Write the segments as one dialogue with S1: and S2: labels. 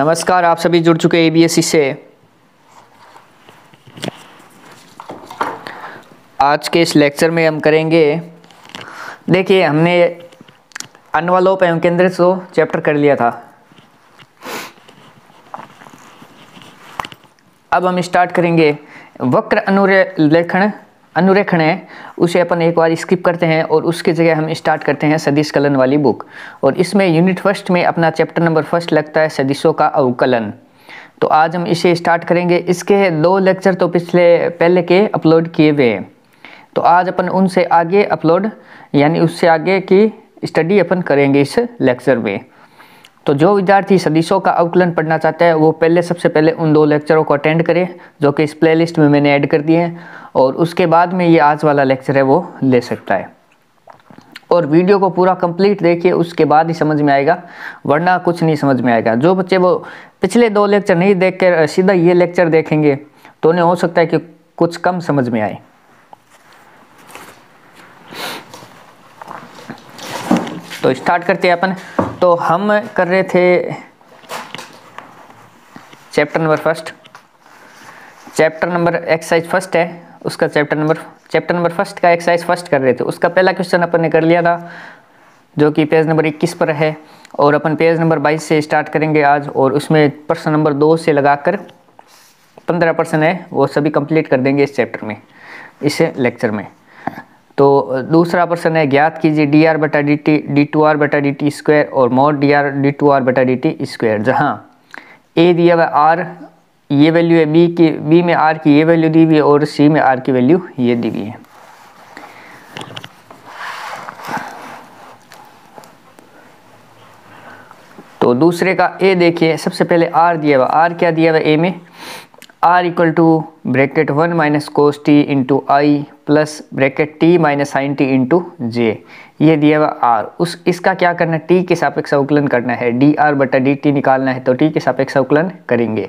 S1: नमस्कार, आप सभी जुड़ चुके ए बी एस से। आज के इस लेक्चर में हम करेंगे, देखिए, हमने अनवलोप एवं केंद्रित को चैप्टर कर लिया था। अब हम स्टार्ट करेंगे वक्र अनुरेखण अनुरेखण है, उसे अपन एक बार स्किप करते हैं और उसकी जगह हम स्टार्ट करते हैं सदिश कलन वाली बुक और इसमें यूनिट फ़र्स्ट में अपना चैप्टर नंबर फ़र्स्ट लगता है सदिशों का अवकलन. तो आज हम इसे स्टार्ट करेंगे। इसके दो लेक्चर तो पिछले, पहले के अपलोड किए हुए हैं। तो आज अपन उनसे आगे अपलोड यानी उससे आगे की स्टडी अपन करेंगे इस लेक्चर में। तो जो विद्यार्थी सदिशों का अवकलन पढ़ना चाहता है, वो पहले, सबसे पहले उन दो लेक्चरों को अटेंड करें, जो कि इस प्लेलिस्ट में मैंने ऐड कर दिए हैं। और उसके बाद में ये आज वाला लेक्चर है वो ले सकता है। और वीडियो को पूरा कंप्लीट देखिए, उसके बाद ही समझ में आएगा, वरना कुछ नहीं समझ में आएगा। जो बच्चे वो पिछले दो लेक्चर नहीं देख कर, सीधा ये लेक्चर देखेंगे तो उन्हें हो सकता है कि कुछ कम समझ में आए। तो स्टार्ट करते हैं अपन। तो हम कर रहे थे chapter number first chapter number exercise first है। उसका chapter number chapter number first का एक्सरसाइज फ़र्स्ट कर रहे थे। उसका पहला क्वेश्चन अपन ने कर लिया था, जो कि पेज नंबर 21 पर है। और अपन पेज नंबर 22 से स्टार्ट करेंगे आज, और उसमें प्रश्न नंबर दो से लगाकर पंद्रह परसेंट है, वो सभी कंप्लीट कर देंगे इस चैप्टर में, इस लेक्चर में। तो दूसरा प्रश्न है, ज्ञात कीजिए डी आर बटा D T D two R बटा डी टी स्क्वायर और mod D R D two R बटा डी टी स्क्वायर जहाँ ए दिया हुआ आर ये वैल्यू है बी की बी में आर की ये वैल्यू दी हुई है और सी में आर की वैल्यू ये दी हुई है। तो दूसरे का ए देखिए, सबसे पहले आर दिया हुआ आर क्या दिया हुआ ए में? R equal to bracket one minus cos T into I plus bracket T minus sine T into J ये दिया हुआ आर उस, इसका क्या करना है? टी के सापेक्ष अवकलन करना है। डी आर बटा डी टी निकालना है तो टी के सापेक्ष अवकलन करेंगे।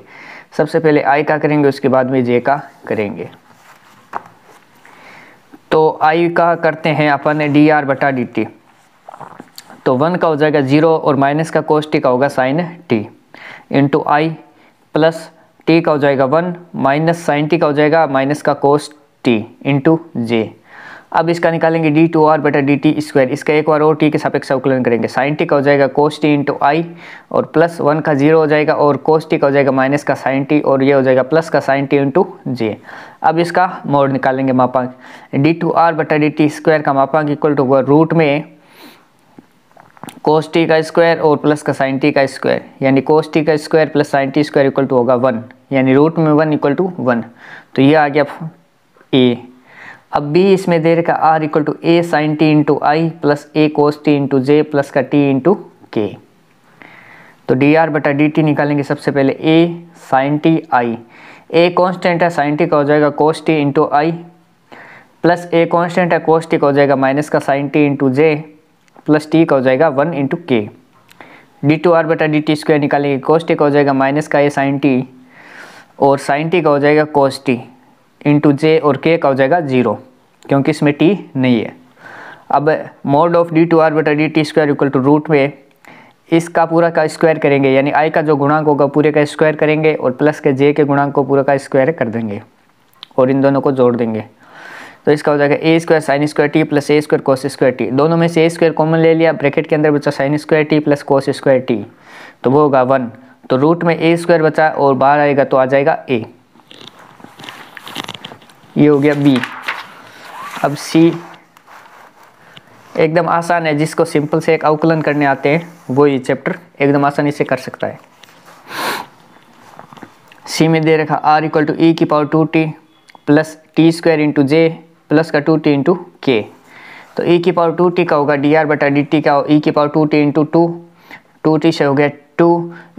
S1: सबसे पहले आई का करेंगे, उसके बाद में जे का करेंगे। तो आई का करते हैं अपन डी आर बटा डी टी। तो वन का हो जाएगा ज़ीरो और माइनस का कोस टी का होगा sine T. Into I plus T का हो जाएगा वन, माइनस साइन टी का हो जाएगा माइनस का कोस टी इंटू जे। अब इसका निकालेंगे डी टू आर बटा डी टी स्क्वायर इसका एक बार और टी के सापेक्ष अवकलन करेंगे. साइन टी का हो जाएगा कोस टी इंटू आई और प्लस वन का ज़ीरो हो जाएगा और कोस टी का हो जाएगा माइनस का साइन टी और ये हो जाएगा प्लस का साइन टी इंटू जे अब इसका मोड निकालेंगे मापांक. डी टू आर बटा डी टी स्क्वायर का मापांक इक्वल टू हुआ रूट में कोस टी का स्क्वायर और प्लस का साइन टी का स्क्वायर यानी कोस टी का square plus sine T square equal to होगा वन यानी रूट में वन इक्वल टू वन तो ये आ गया ए अब बी इसमें दे रखा R equal to A sine T into I plus A cos T into J plus का टी इंटू के तो डी आर बटा डी टी निकालेंगे सबसे पहले A sine T I A constant है साइन टी का हो जाएगा cos T into I plus A constant है कोस टी का हो जाएगा माइनस का sine T into J plus T का हो जाएगा one into K D two R बटा डी टी स्क्वायर निकालेंगे कोस टी का हो जाएगा माइनस का ए साइन टी और साइन टी का हो जाएगा कोस टी इंटू जे और के का हो जाएगा ज़ीरो क्योंकि इसमें टी नहीं है। अब mod of D two R बटा D T square equal to root में इसका पूरा का स्क्वायर करेंगे, यानी आई का जो गुणांक होगा, पूरे का स्क्वायर करेंगे और प्लस के जे के गुणांक को पूरा का स्क्वायर कर देंगे और इन दोनों को जोड़ देंगे। तो इसका हो जाएगा A square sine square T plus A square cos square T दोनों में से ए स्क्वायर कॉमन ले लिया ब्रैकेट के अंदर बचा sine square T plus cos square T तो वो होगा वन तो रूट में ए स्क्वायर बचा और बाहर आएगा तो आ जाएगा ए ये हो गया बी अब सी एकदम आसान है, जिसको सिंपल से एक अवकलन करने आते हैं, वो ये चैप्टर एकदम आसानी से कर सकता है। सी में दे रखा आर इक्वल टू ई की power two T plus T square into J plus का टू टी इंटू के तो ई की पावर टू टी का होगा डी आर बटा डी टी का ई की power two T into two two T से हो गया two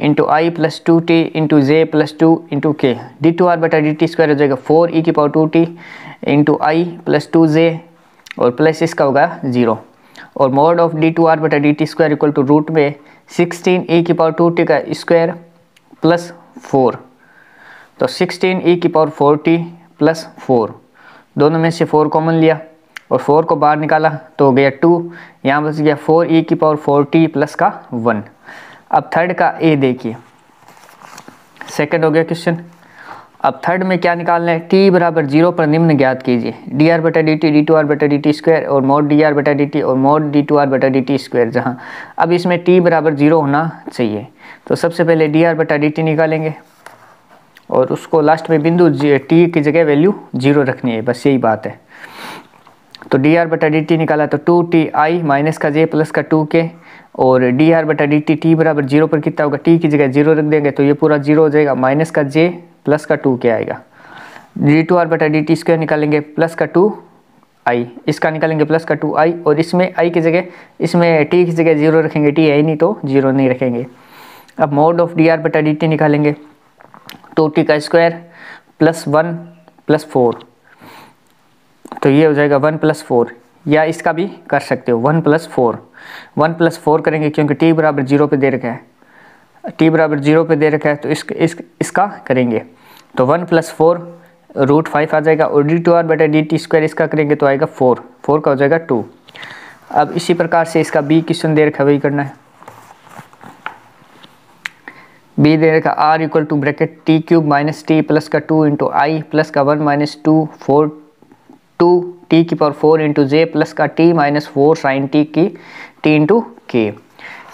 S1: into I plus two T into J plus two into K D two R बटा डी टी स्क्वायर हो जाएगा फोर ई की power two t into i plus two j और plus इसका होगा ज़ीरो और mod of d two r बटा d t square equal to root में सिक्सटीन ई की पावर टू टी का स्क्वायर प्लस फोर तो सिक्सटीन ई की power four t plus four दोनों में से फोर कॉमन लिया और फोर को बाहर निकाला तो हो गया टू यहाँ बच गया फोर ई की पावर फोर टी प्लस का वन अब थर्ड का ए देखिए। सेकंड हो गया क्वेश्चन अब थर्ड में क्या निकालना है? टी बराबर ज़ीरो पर निम्न ज्ञात कीजिए। डी आर बटा d t d two r बटा डी टी स्क्वायर और मोड डी आर बटा डी टी और मोड डी टू आर बटा डी टी स्क्वायर जहाँ। अब इसमें टी बराबर ज़ीरो होना चाहिए। तो सबसे पहले डी आर बटा डी टी निकालेंगे। और उसको लास्ट में बिंदु टी की जगह वैल्यू ज़ीरो रखनी है। बस यही बात है। तो डी आर बटा डी टी निकाला तो टू टी आई माइनस का जे प्लस का टू के और डी आर बटा डी टी टी बराबर ज़ीरो पर कितना होगा? टी की जगह ज़ीरो रख देंगे तो ये पूरा ज़ीरो हो जाएगा। माइनस का जे प्लस का टू के आएगा? डी टू आर बटा डी टी स्क्वायर निकालेंगे प्लस का टू आई इसका निकालेंगे प्लस का टू आई और इसमें आई की जगह, इसमें टी की जगह ज़ीरो रखेंगे। टी आई नहीं तो ज़ीरो नहीं रखेंगे। अब मोड ऑफ़ डी आर बटा डी टी निकालेंगे टू टी का square plus one plus four तो ये हो जाएगा वन प्लस फोर या इसका भी कर सकते हो one plus four one plus four करेंगे क्योंकि टी बराबर ज़ीरो पे दे रखा है। टी बराबर ज़ीरो पे दे रखा है तो इस, इस इसका करेंगे। तो one plus four root five आ जाएगा और डी टू आर बटा डी टी स्क्वायर इसका करेंगे तो आएगा फोर। फोर का हो जाएगा टू। अब इसी प्रकार से इसका बी क्वेश्चन दे रखा वही करना है। बी दे रखा r equal to bracket t cube minus t plus का टू इंटू आई प्लस का one minus two four two t की power four into j plus का t minus four sine t की टी इंटू के।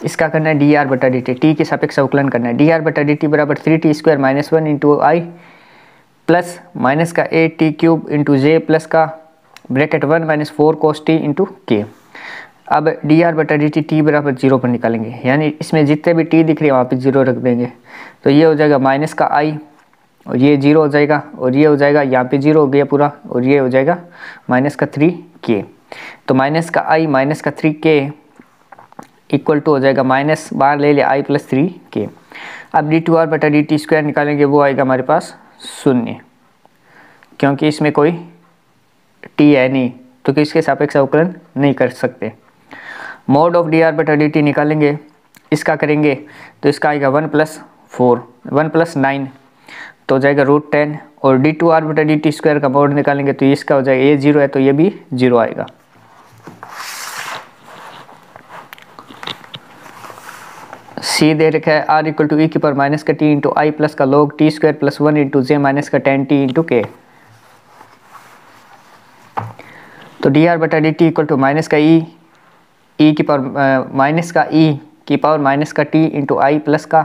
S1: इसका करना है डी आर बटा डी टी टी के सापेक्ष अवकलन करना है। डी आर बटा डी टी बराबर three t square minus one into i plus minus का a t cube into j plus का bracket one minus four cos t into k अब डी आर बटा डी टी टी बराबर zero पर निकालेंगे। यानी इसमें जितने भी टी दिख रहे हैं, वहाँ पे ज़ीरो रख देंगे। तो ये हो जाएगा माइनस का आई और ये ज़ीरो हो जाएगा, और ये हो जाएगा, यहाँ पे ज़ीरो हो गया पूरा, और ये हो जाएगा माइनस का थ्री के तो माइनस का आई माइनस का थ्री के इक्वल टू हो जाएगा माइनस बार ले लिया आई प्लस थ्री के अब डी टू आर बटा डी टी स्क्वायर निकालेंगे, वो आएगा हमारे पास शून्य। क्योंकि इसमें कोई टी है नहीं तो किसके सापेक्ष अवकलन नहीं कर सकते। मोड ऑफ़ डी आर बटा डी टी निकालेंगे, इसका करेंगे तो इसका आएगा one plus four one plus nine तो हो जाएगा रूट टेन और डी टू आर बटा डी टी स्क्वायर का मोड निकालेंगे तो इसका हो जाएगा, ये ज़ीरो है तो ये भी ज़ीरो आएगा। सी दे रखा है आर इक्वल टू ई की पर माइनस का टी इंटू आई प्लस का log t square plus one into j minus का टेन टी इंटू के तो डी आर बटा d t equal to minus का ई ई की पावर माइनस का ई की पावर माइनस का टी इंटू आई प्लस का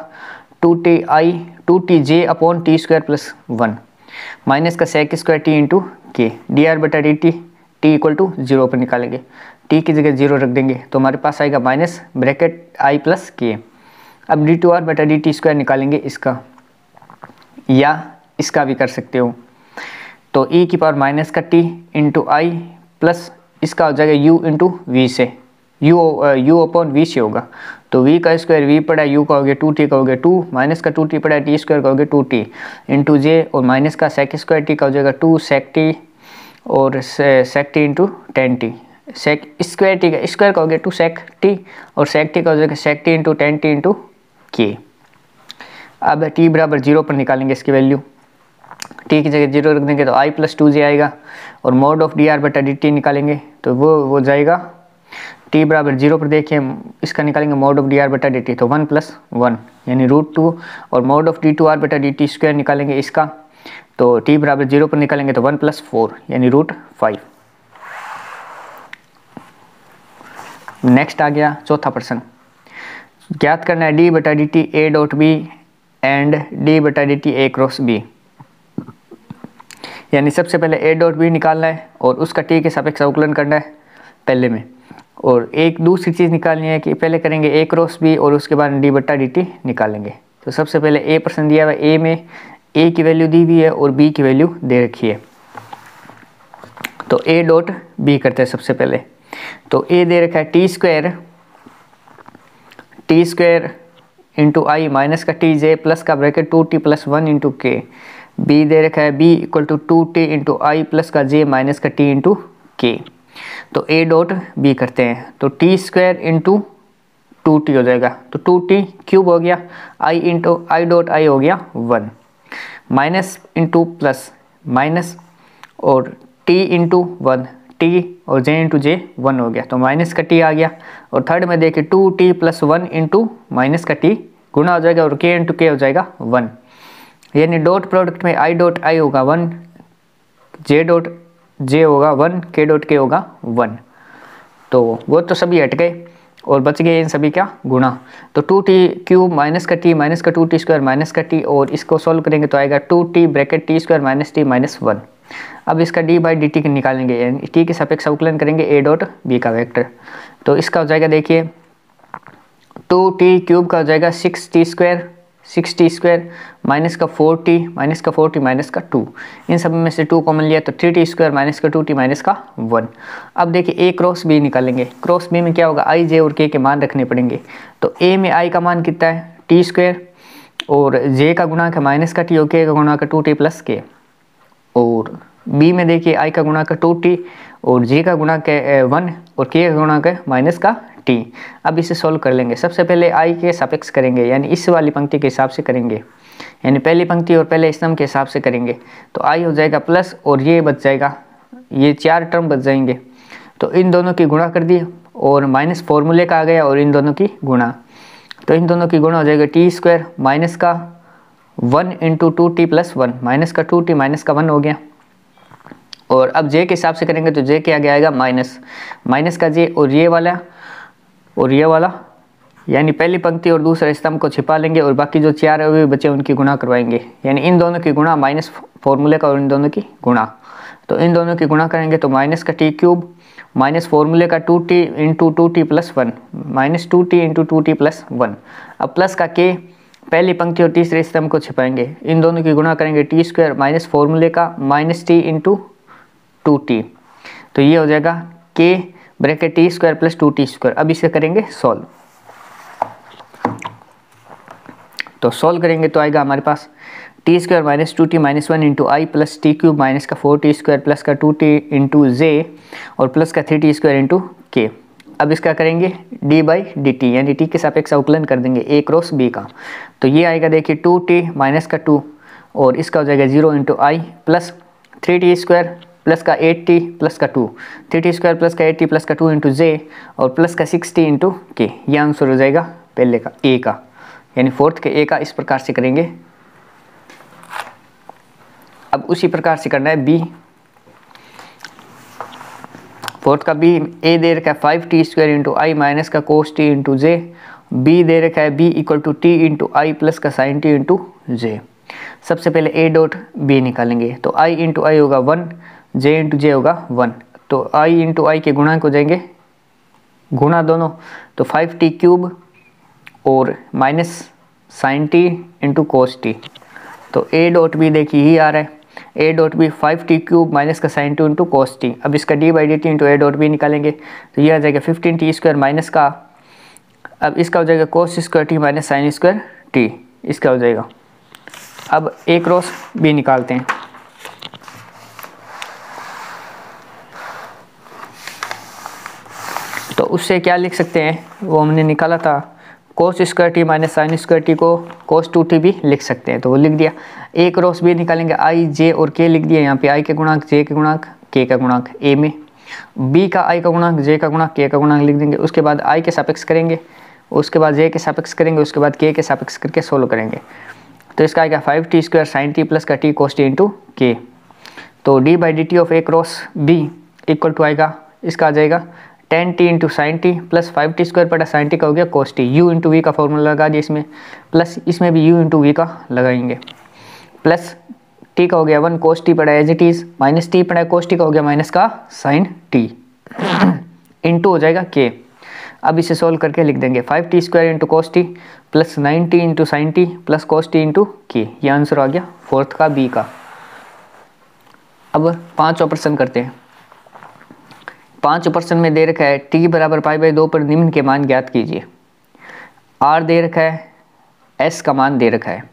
S1: two t i two t j upon t square plus one minus का sec square t into k d r बटा d t t equal to zero पर निकालेंगे। T की जगह zero रख देंगे तो हमारे पास आएगा माइनस ब्रैकेट आई प्लस के अब डी टू आर बटा डी टी स्क्वायर निकालेंगे इसका। या इसका भी कर सकते हो। तो e की पावर माइनस का टी इंटू आई प्लस इसका हो जाएगा यू इंटू वी से। यू यू अपॉन वी से होगा। तो वी का स्क्वायर वी पड़ा यू का हो गया टू टी का हो गया टू माइनस का टू टी पड़ा टी स्क्वायर का हो गया टू टी इंटू जे और माइनस का सेक स्क्वायर टी का हो जाएगा टू सेक टी और sec t into tan t sec square t का स्क्वायर का हो गया टू सेक टी और सेक टी का हो जाएगा sec t into tan t into k अब टी बराबर ज़ीरो पर निकालेंगे इसकी वैल्यू टी की जगह ज़ीरो रख देंगे तो आई प्लस टू जे आएगा और मोड ऑफ़ डी आर बटा डी टी निकालेंगे तो वो वो जाएगा. टी बराबर ज़ीरो पर देखिए, इसका निकालेंगे मोड ऑफ़ डी आर बटा डी टी तो वन प्लस वन यानी रूट टू और mod of d two r बटा डी टी स्क्वायर निकालेंगे इसका. तो टी बराबर ज़ीरो पर निकालेंगे तो वन प्लस फोर यानी रूट फाइव नेक्स्ट आ गया चौथा प्रश्न ज्ञात करना है डी बटा d t a dot b and d बटा d t a cross b यानी सबसे पहले ए डॉट बी निकालना है और उसका टी के सापेक्ष अवकलन करना है पहले में। और एक दूसरी चीज़ निकालनी है कि पहले करेंगे ए क्रॉस बी और उसके बाद डी बट्टा डी टी निकालेंगे। तो सबसे पहले ए परसेंट दिया हुआ ए में ए की वैल्यू दी हुई है और बी की वैल्यू दे रखी है। तो ए डॉट बी करते हैं सबसे पहले। तो ए दे रखा है t square t square into i minus का टी जे प्लस का bracket two t plus one into k. B दे रखा है b equal to two t into i plus का जे माइनस का टी इंटू के तो ए डॉट बी करते हैं। तो t square into two t हो जाएगा। तो टू टी क्यूब हो गया। आई इंटू आई डॉट आई हो गया one minus into plus minus और टी इंटू वन टी और जे इंटू जे वन हो गया। तो माइनस का टी आ गया और थर्ड में देखिए two t plus one into minus का टी गुणा हो जाएगा और के इंटू के हो जाएगा वन यानी डॉट प्रोडक्ट में आई डॉट आई होगा वन जे डॉट जे होगा वन के डॉट के होगा वन तो वो तो सभी हट गए और बच गए इन सभी क्या गुणा। तो टू टी क्यूब माइनस का टी माइनस का टू टी स्क्वायर माइनस का टी और इसको सॉल्व करेंगे तो आएगा two t bracket t square minus t minus one अब इसका डी बाई डी टी निकालेंगे, यानी टी के सापेक्ष अवकलन करेंगे ए डॉट बी का वेक्टर। तो इसका हो जाएगा देखिए टू टी क्यूब का हो जाएगा six t square six t square minus का फोर टी माइनस का फोर टी माइनस का टू इन सब में से टू कॉमन लिया तो थ्री टी स्क्वायर माइनस का टू टी माइनस का वन अब देखिए ए क्रॉस बी निकालेंगे। क्रॉस बी में क्या होगा? आई जे और के के मान रखने पड़ेंगे। तो ए में आई का मान कितना है? टी स्क्वायर और जे का गुणा का माइनस का टी और के का गुणा का टू टी प्लस के और बी में देखिए आई का गुणा का टू टी और जे का गुणा के वन और के का गुणा का माइनस का टी अब इसे सॉल्व कर लेंगे। सबसे पहले आई के सापेक्ष करेंगे, यानी इस वाली पंक्ति के हिसाब से करेंगे। यानी पहली पंक्ति और पहले स्तंभ के हिसाब से करेंगे। तो आई हो जाएगा प्लस और ये बच जाएगा। ये चार टर्म बच जाएँगे। तो इन दोनों की गुणा कर दी और माइनस फॉर्मूले का आ गया और इन दोनों की गुणा। तो इन दोनों की गुणा हो जाएगा टी स्क्वायर माइनस का one into two t plus one minus का टू टी माइनस का वन हो गया। और अब जे के हिसाब से करेंगे तो जे के आगे आएगा? माइनस माइनस का जे और ये वाला, और ये वाला, यानी पहली पंक्ति और दूसरे स्तंभ को छिपा लेंगे और बाकी जो चार है बचे उनकी गुणा करवाएँगे। यानी इन दोनों की गुणा माइनस फॉर्मूले का और इन दोनों की गुणा। तो इन दोनों की गुणा करेंगे तो माइनस का टी क्यूब माइनस फॉर्मूले का two t into two t plus one minus two t into two t plus one अब प्लस का के पहली पंक्ति और तीसरे स्तंभ को छिपाएँगे। इन दोनों की गुणा करेंगे टी स्क्वायर माइनस फॉर्मूले का minus t into two t. तो ये हो जाएगा k bracket t square plus two t square. अब इसे करेंगे सॉल्व तो सॉल्व करेंगे तो आएगा हमारे पास t square minus two t minus one into i plus t cube minus का फोर टी स्क्वायर प्लस का टू टी इंटू जे और प्लस का थ्री टी स्क्वायर इंटू के अब इसका करेंगे डी बाई डी टी यानी टी के सापेक्ष अवकलन कर देंगे ए क्रॉस बी का। तो ये आएगा देखिए टू टी माइनस का टू और इसका हो जाएगा zero into i plus three t square plus का एट टी प्लस का two three t square plus का एट टी प्लस का टू इंटू जे और प्लस का सिक्स टी इंटू के ये आंसर हो जाएगा पहले का ए का। यानी फोर्थ के ए का इस प्रकार से करेंगे। अब उसी प्रकार से करना है बी फोर्थ का बी ए दे रखा है five t square into i minus का cos t into j b दे रखा है b equal to t into i plus का साइन टी इंटू जे सबसे पहले ए डॉट बी निकालेंगे तो आई इंटू आई होगा वन जे इंटू जे होगा वन तो आई इंटू आई के गुणांक हो जाएँगे गुणा दोनों तो फाइव टी क्यूब और minus sine t into cos t तो ए डॉट बी देखिए ही आ रहा है। A dot b five t cube minus का sine two into cos t अब इसका d by d t into a dot b निकालेंगे। तो ये आ जाएगा फिफ्टीन टी स्क्वायर माइनस का। अब इसका हो जाएगा cos square t minus sine square t इसका हो जाएगा। अब ए क्रॉस बी निकालते हैं। तो उससे क्या लिख सकते हैं? वो हमने निकाला था। Cos square t minus sine square t को कोस टू टी भी लिख सकते हैं तो वो लिख दिया। ए क्रॉस बी निकालेंगे आई जे और के लिख दिया, यहाँ पे आई के गुणांक जे के गुणांक के का गुणांक ए में। बी का आई का गुणांक जे का गुणांक के का गुणांक लिख देंगे, उसके बाद आई के सापेक्ष करेंगे, उसके बाद जे के सापेक्ष करेंगे, उसके बाद के के सापेक्ष करके सोल्व करेंगे। तो इसका आएगा five t square sine t plus का t cos t into k तो d by d t of a cross b equal to आएगा इसका आ जाएगा। Ten t into sine t plus five t square पटा साइन टी का हो गया cos t u into v का फॉर्मूला लगा दिया इसमें। प्लस इसमें भी यू इंटू वी का लगाएँगे। प्लस टी का हो गया वन कोस टी पड़ा as it is minus t पड़ा कोस टी का हो गया माइनस का साइन टी इंटू हो जाएगा के अब इसे सोल्व करके लिख देंगे। Five t square into cos t plus nine t into sine t plus cos t into k ये आंसर आ गया फोर्थ का बी का। अब पाँच ऑपरेशन करते हैं। पाँच ऑपरेशन में दे रखा है टी बराबर पाई बाई दो पर निम्न के मान ज्ञात कीजिए। आर दे रखा है एस का मान दे रखा है।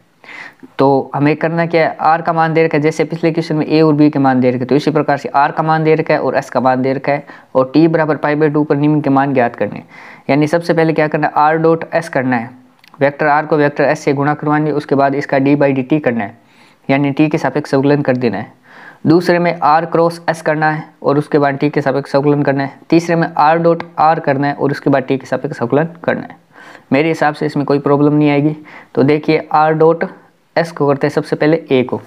S1: तो हमें करना क्या है? आर का मान दे रखा है, जैसे पिछले क्वेश्चन में ए और बी के मान दे रखे तो इसी प्रकार से आर का मान दे रखा है और एस का मान दे रखा है और टी बराबर पाई बाई टू पर निम्न के मान ज्ञात करने यानी सबसे पहले क्या करना है? आर डॉट एस करना है। वेक्टर आर को वेक्टर एस से गुणा करवाएँगे उसके बाद इसका डी बाई डी टी करना है। यानी टी के सापेक्ष संकलन कर देना है। दूसरे में आर क्रॉस एस करना है और उसके बाद टी के सापेक्ष संकलन करना है। तीसरे में आर डॉट आर करना है और उसके बाद टी के सापेक्ष संकलन करना है। मेरे हिसाब से इसमें कोई प्रॉब्लम नहीं आएगी। तो देखिए आर डॉट एस को करते हैं सबसे पहले ए को।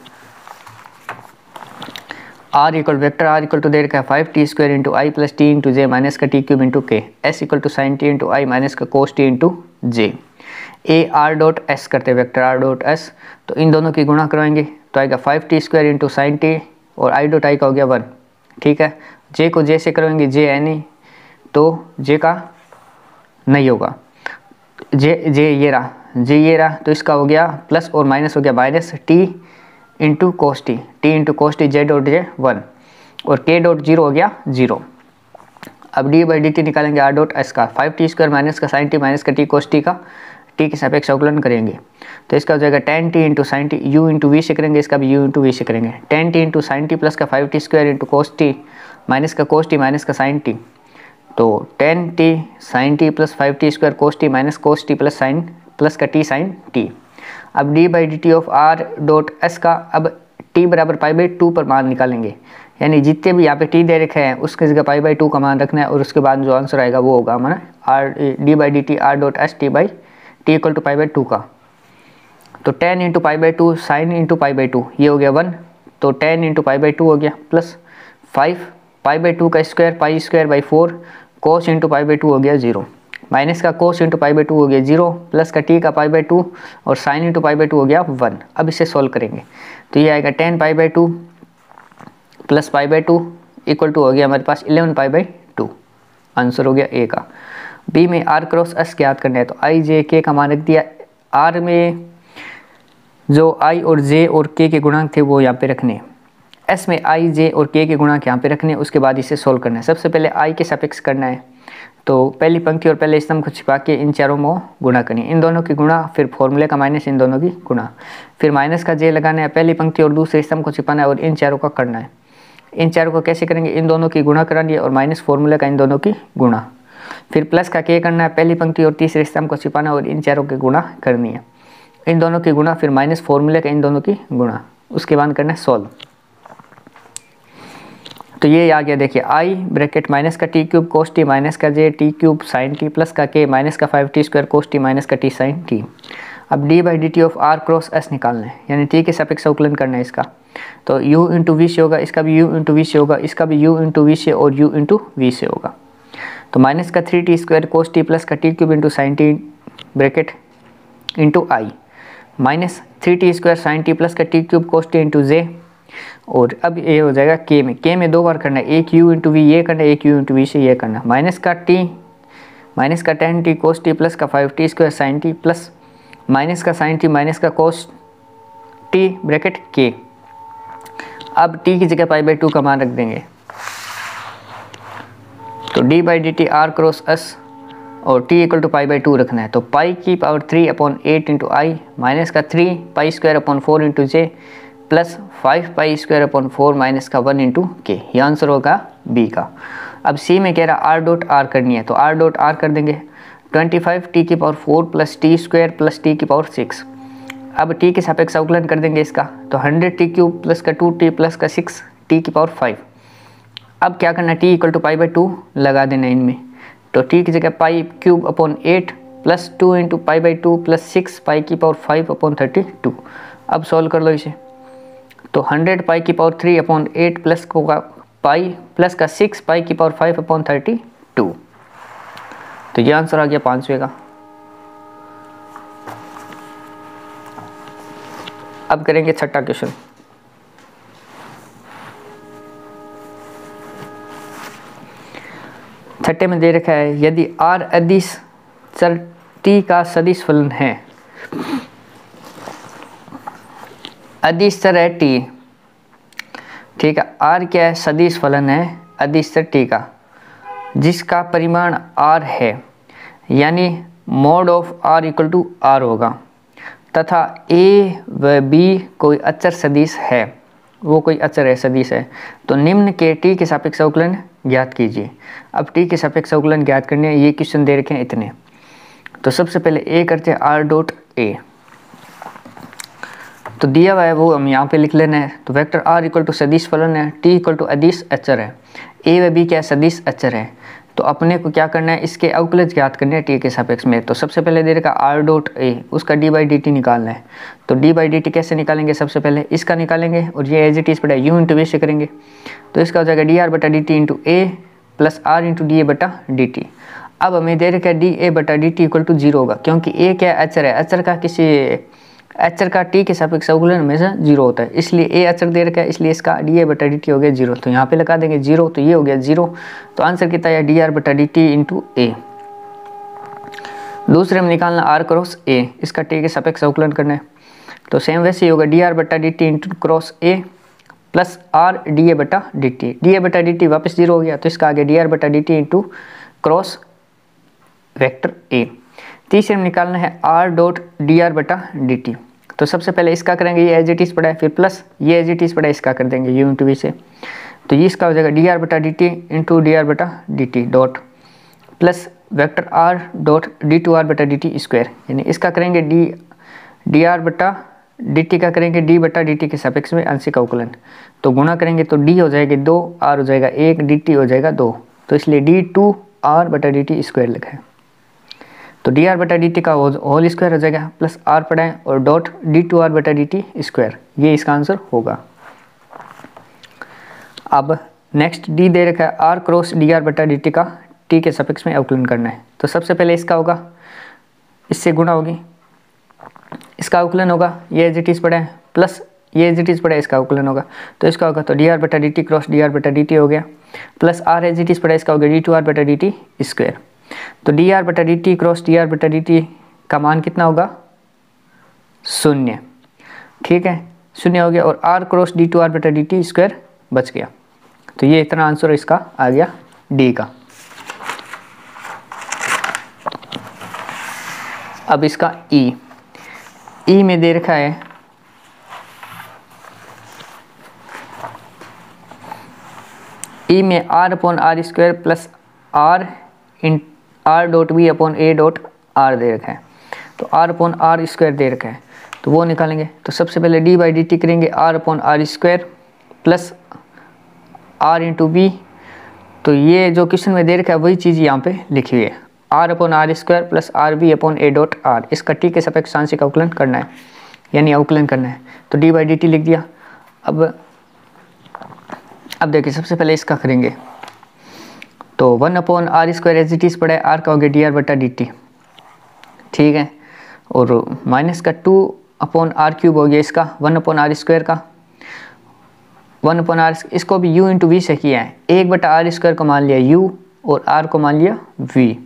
S1: R equal vector R equal to दे रखा है five T square into I plus T into J minus का T cube into K S equal to sine T into I minus का cos T into J A R dot S करते vector are dot S तो इन दोनों की गुणा करवाएँगे। तो आएगा five T square into sine T और आई डॉट आई का हो गया वन, ठीक है? जे को जे से करवाएँगे जे एन ई तो जे का नहीं होगा। जे जे ये रहा, जे ये रहा तो इसका हो गया प्लस और माइनस हो गया minus T into cos T into cos T, J dot J one, और के डॉट ज़ीरो हो गया ज़ीरो। अब डी बाई डी टी निकालेंगे आर डॉट एस का, फाइव टी स्क्वायर माइनस का, साइन टी माइनस का, टी कोस टी का टी के सापेक्ष अवकलन करेंगे। तो इसका हो जाएगा ten T into sine T U into V से करेंगे, इसका भी यू इंटू वी से करेंगे। Ten T into sine T plus का five T square into cos T minus का कोस टी माइनस का साइन टी तो ten T sine T plus five T square cos T minus cos T plus sine plus का T sine T अब D by D T of R dot S का अब T बराबर pi by to पर मान निकालेंगे। यानी जितने भी यहाँ पे टी दे रखे हैं, उसके जगह पाई बाई टू का मान रखना है और उसके बाद जो आंसर आएगा वो होगा हमारा R D by D T R dot S T by T equal to pi by two का तो ten into pi by two sine into pi by two ये हो गया वन तो ten into pi by two हो गया plus five pi by two का square pi square by four cos into pi by two हो गया zero minus का cos into pi by two हो गया ज़ीरो प्लस का टी का पाई बाई टू और sine into pi by two हो गया वन अब इसे सॉल्व करेंगे तो ये आएगा ten pi by two plus pi by two equal to हो गया हमारे पास eleven pi by two answer हो गया ए का बी में आर क्रॉस एस याद करना है तो आई जे के का मान रख दिया। आर में जो आई और जे और के के गुणांक थे, वो यहाँ पे रखने एस में आई जे और के के गुणांक यहाँ पे रखने उसके बाद इसे सोल्व करना है। सबसे पहले आई के सपेक्स करना है। तो पहली पंक्ति और पहले स्तंभ को छिपा के इन चारों में गुणा करनी इन दोनों की गुणा, फिर फॉर्मूले का माइनस इन दोनों की गुणा। फिर माइनस का जे लगाना है, पहली पंक्ति और दूसरे स्तंभ को छिपाना है और इन चारों का करना है। इन चारों को कैसे करेंगे? इन दोनों की गुणा करानी है और माइनस फॉर्मूले का इन दोनों की गुणा। फिर प्लस का के करना है, पहली पंक्ति और तीसरे स्तंभ को छिपाना और इन चारों की गुणा करनी है। इन दोनों की गुणा, फिर माइनस फॉर्मूले का इन दोनों की गुणा। उसके बाद करना है सॉल्व तो ये आ गया, देखिए आई ब्रैकेट माइनस का T cube cos T minus का J T cube sine T plus का के माइनस का five T square cos T minus का टी साइन टी अब D by D T of R cross S निकालना है, यानी टी के सपेक्ष अवकलन करना है इसका। तो u इंटू वी से होगा, इसका भी u इंटू वी से होगा, इसका भी u इंटू वी से और u इंटू वी से होगा। तो माइनस का three T square cos T plus का T cube into sine T bracket into I. Minus three T square sine T plus का T cube cos T into J. और अब ये हो जाएगा के में। के में दो बार करना है। एक यू इंटू वी, ये करना है। एक यू इंटू वी से ये करना माइनस का टी, माइनस का ten T cos T plus का five T square sine T plus minus का साइन टी माइनस का कोस टी ब्रैकेट के। अब टी की जगह पाई बाई टू का मान रख देंगे। तो D by D T R cross S और T equal to pi by two रखना है। तो पाई की power three upon eight into I minus का three pi square upon four into J plus five pi square upon four minus का one into के ये answer होगा B का। अब सी में कह रहा आर डॉट आर करनी है तो आर डॉट आर कर देंगे। ट्वेंटी फाइव टी की power four plus T square plus T की पावर सिक्स अब टी के सापेक्ष अवकलन कर देंगे इसका। तो हंड्रेड टी क्यूब प्लस का टू टी प्लस का सिक्स टी की पावर फाइव अब क्या करना T equal to pi by two लगा देना इनमें। तो टी की जगह pi cube upon eight plus two into pi by two plus six pi की power five upon thirty two अब सॉल्व कर लो इसे। तो हंड्रेड पाई की power three upon eight plus का पाई प्लस का सिक्स पाई की power five upon thirty two तो ये आंसर आ गया पाँचवें का। अब करेंगे छठा क्वेश्चन छठे में दे रखा है, यदि आर अदिश सर टी का सदिश फलन है। अदिश सर है टी। ठीक है, आर क्या है? सदिश फलन है, अदिश सर टी का। जिसका परिमाण आर है, यानी mod of R equal to R होगा। तथा ए व बी कोई अचर सदिश है। वो कोई अचर है, सदिश है। तो निम्न के टी के सापेक्ष अवकलन ज्ञात कीजिए। अब टी के सापेक्ष अवकलन ज्ञात करने ये क्वेश्चन दे रखे हैं इतने। तो सबसे पहले ए करते हैं आर डॉट ए तो दिया हुआ है वो, हम यहाँ पे लिख लेना है। तो वेक्टर आर इक्वल टू सदिश फलन है टी इक्वल टू अदिश अचर है। ए व बी क्या सदिश अचर है। तो अपने को क्या करना है, इसके अवकलज ज्ञात करने हैं, टी के सापेक्ष में। तो सबसे पहले दे रखा आर डॉट ए, उसका डी बाई डी टी निकालना है। तो डी बाई डी टी कैसे निकालेंगे सबसे पहले? इसका निकालेंगे और ये एज इट इज़ पड़ा यू इंटू वी से करेंगे। तो इसका हो जाएगा डी आर बटा D T into A plus R into D A बटा डी टी अब हमें दे रखा है डी ए बटा D T equal to zero होगा, क्योंकि ए क्या एचर है। एचर का किसी एचर का टी के सापेक्ष अवकलन हमेशा ज़ीरो होता है। इसलिए ए एचर दे रखा है, इसलिए इसका डी ए बटा डी टी हो गया ज़ीरो तो यहाँ पे लगा देंगे ज़ीरो तो ये हो गया ज़ीरो तो आंसर कितना है? डी आर बटा डी टी इंटू ए दूसरे में निकालना आर क्रॉस ए इसका टी के सापेक्ष अवकलन करना है। तो सेम वैसे ही होगा। डी आर बटा D T into cross A plus R D A बटा डी टी डी ए बटा डी टी वापस ज़ीरो हो गया। तो इसका आगे डी आर बटा D T into cross vector A तीसरे में निकालना है आर डॉट डी आर बटा डी टी तो सबसे पहले इसका करेंगे, ये एज इट इज़ पड़ा है, फिर प्लस ये एज इट इज़ पड़ा है, इसका कर देंगे यू इंटू वी से। तो ये इसका हो जाएगा डी आर बटा D T into D R बटा D T dot plus vector R dot D two R बटा डी टी स्क्वायर यानी इसका करेंगे डी डी आर बटा डी टी का करेंगे डी बटा डी टी के सापेक्ष में आंशिक अवकलन। तो गुणा करेंगे तो डी हो जाएगी दो आर हो जाएगा एक डी टी हो जाएगा दो। तो इसलिए डी टू आर बटा डी टी स्क्वायर लिखा है। तो डी आर बटा डी टी का होल स्क्वायर हो जाएगा प्लस आर पड़ा और डॉट डी टू आर बटा डी टी स्क्वायर ये इसका आंसर होगा। अब नेक्स्ट डी दे रखा है आर क्रॉस डी आर बटा डी टी का। टी के सपेक्ष में अवकलन करना है। तो सबसे पहले इसका होगा। इससे गुणा होगी। इसका अवकलन होगा। ये एज इट इज़ पड़ा प्लस ये एज इट इज़ पड़ा इसका अवकलन होगा। तो इसका होगा तो डी आर बटा D T cross D R बटा डी टी हो गया। Plus R as it is पड़ा इसका हो गया डी टू आर बटा डी टी स्क्वायर तो डी आर बटा D T cross D R बटा डी टी का मान कितना होगा? शून्य। ठीक है? शून्य हो गया और R cross D two R बटा डी टी स्क्वायर बच गया। तो ये इतना आंसर इसका, आ गया डी का। अब इसका ई e. ई e में दे रखा है ई e में R upon R square plus R in R dot B upon A dot R दे रखा है। तो आर अपॉन आर स्क्वायर दे रखा है। तो वो निकालेंगे। तो सबसे पहले डी बाई डी टी करेंगे। R upon R square plus R into B तो ये जो क्वेश्चन में दे रखा है, वही चीज़ यहाँ पे लिखी हुई है। R upon R square plus R B upon A dot R इसका टी के सपेक्ष आंशिक अवकलन करना है। यानी अवकलन करना है। तो डी बाई डी टी लिख दिया। अब अब देखिए, सबसे पहले इसका करेंगे। तो one upon R square as it is पड़ा है आर का हो गया डी आर बटा डी टी। ठीक है? और माइनस का टू अपॉन आर क्यूब हो गया इसका, वन अपॉन आर स्क्वायर का। वन अपॉन आर इसको भी यू इंटू वी से किया है। एक बटा आर स्क्वायर को मान लिया यू और आर को मान लिया वी।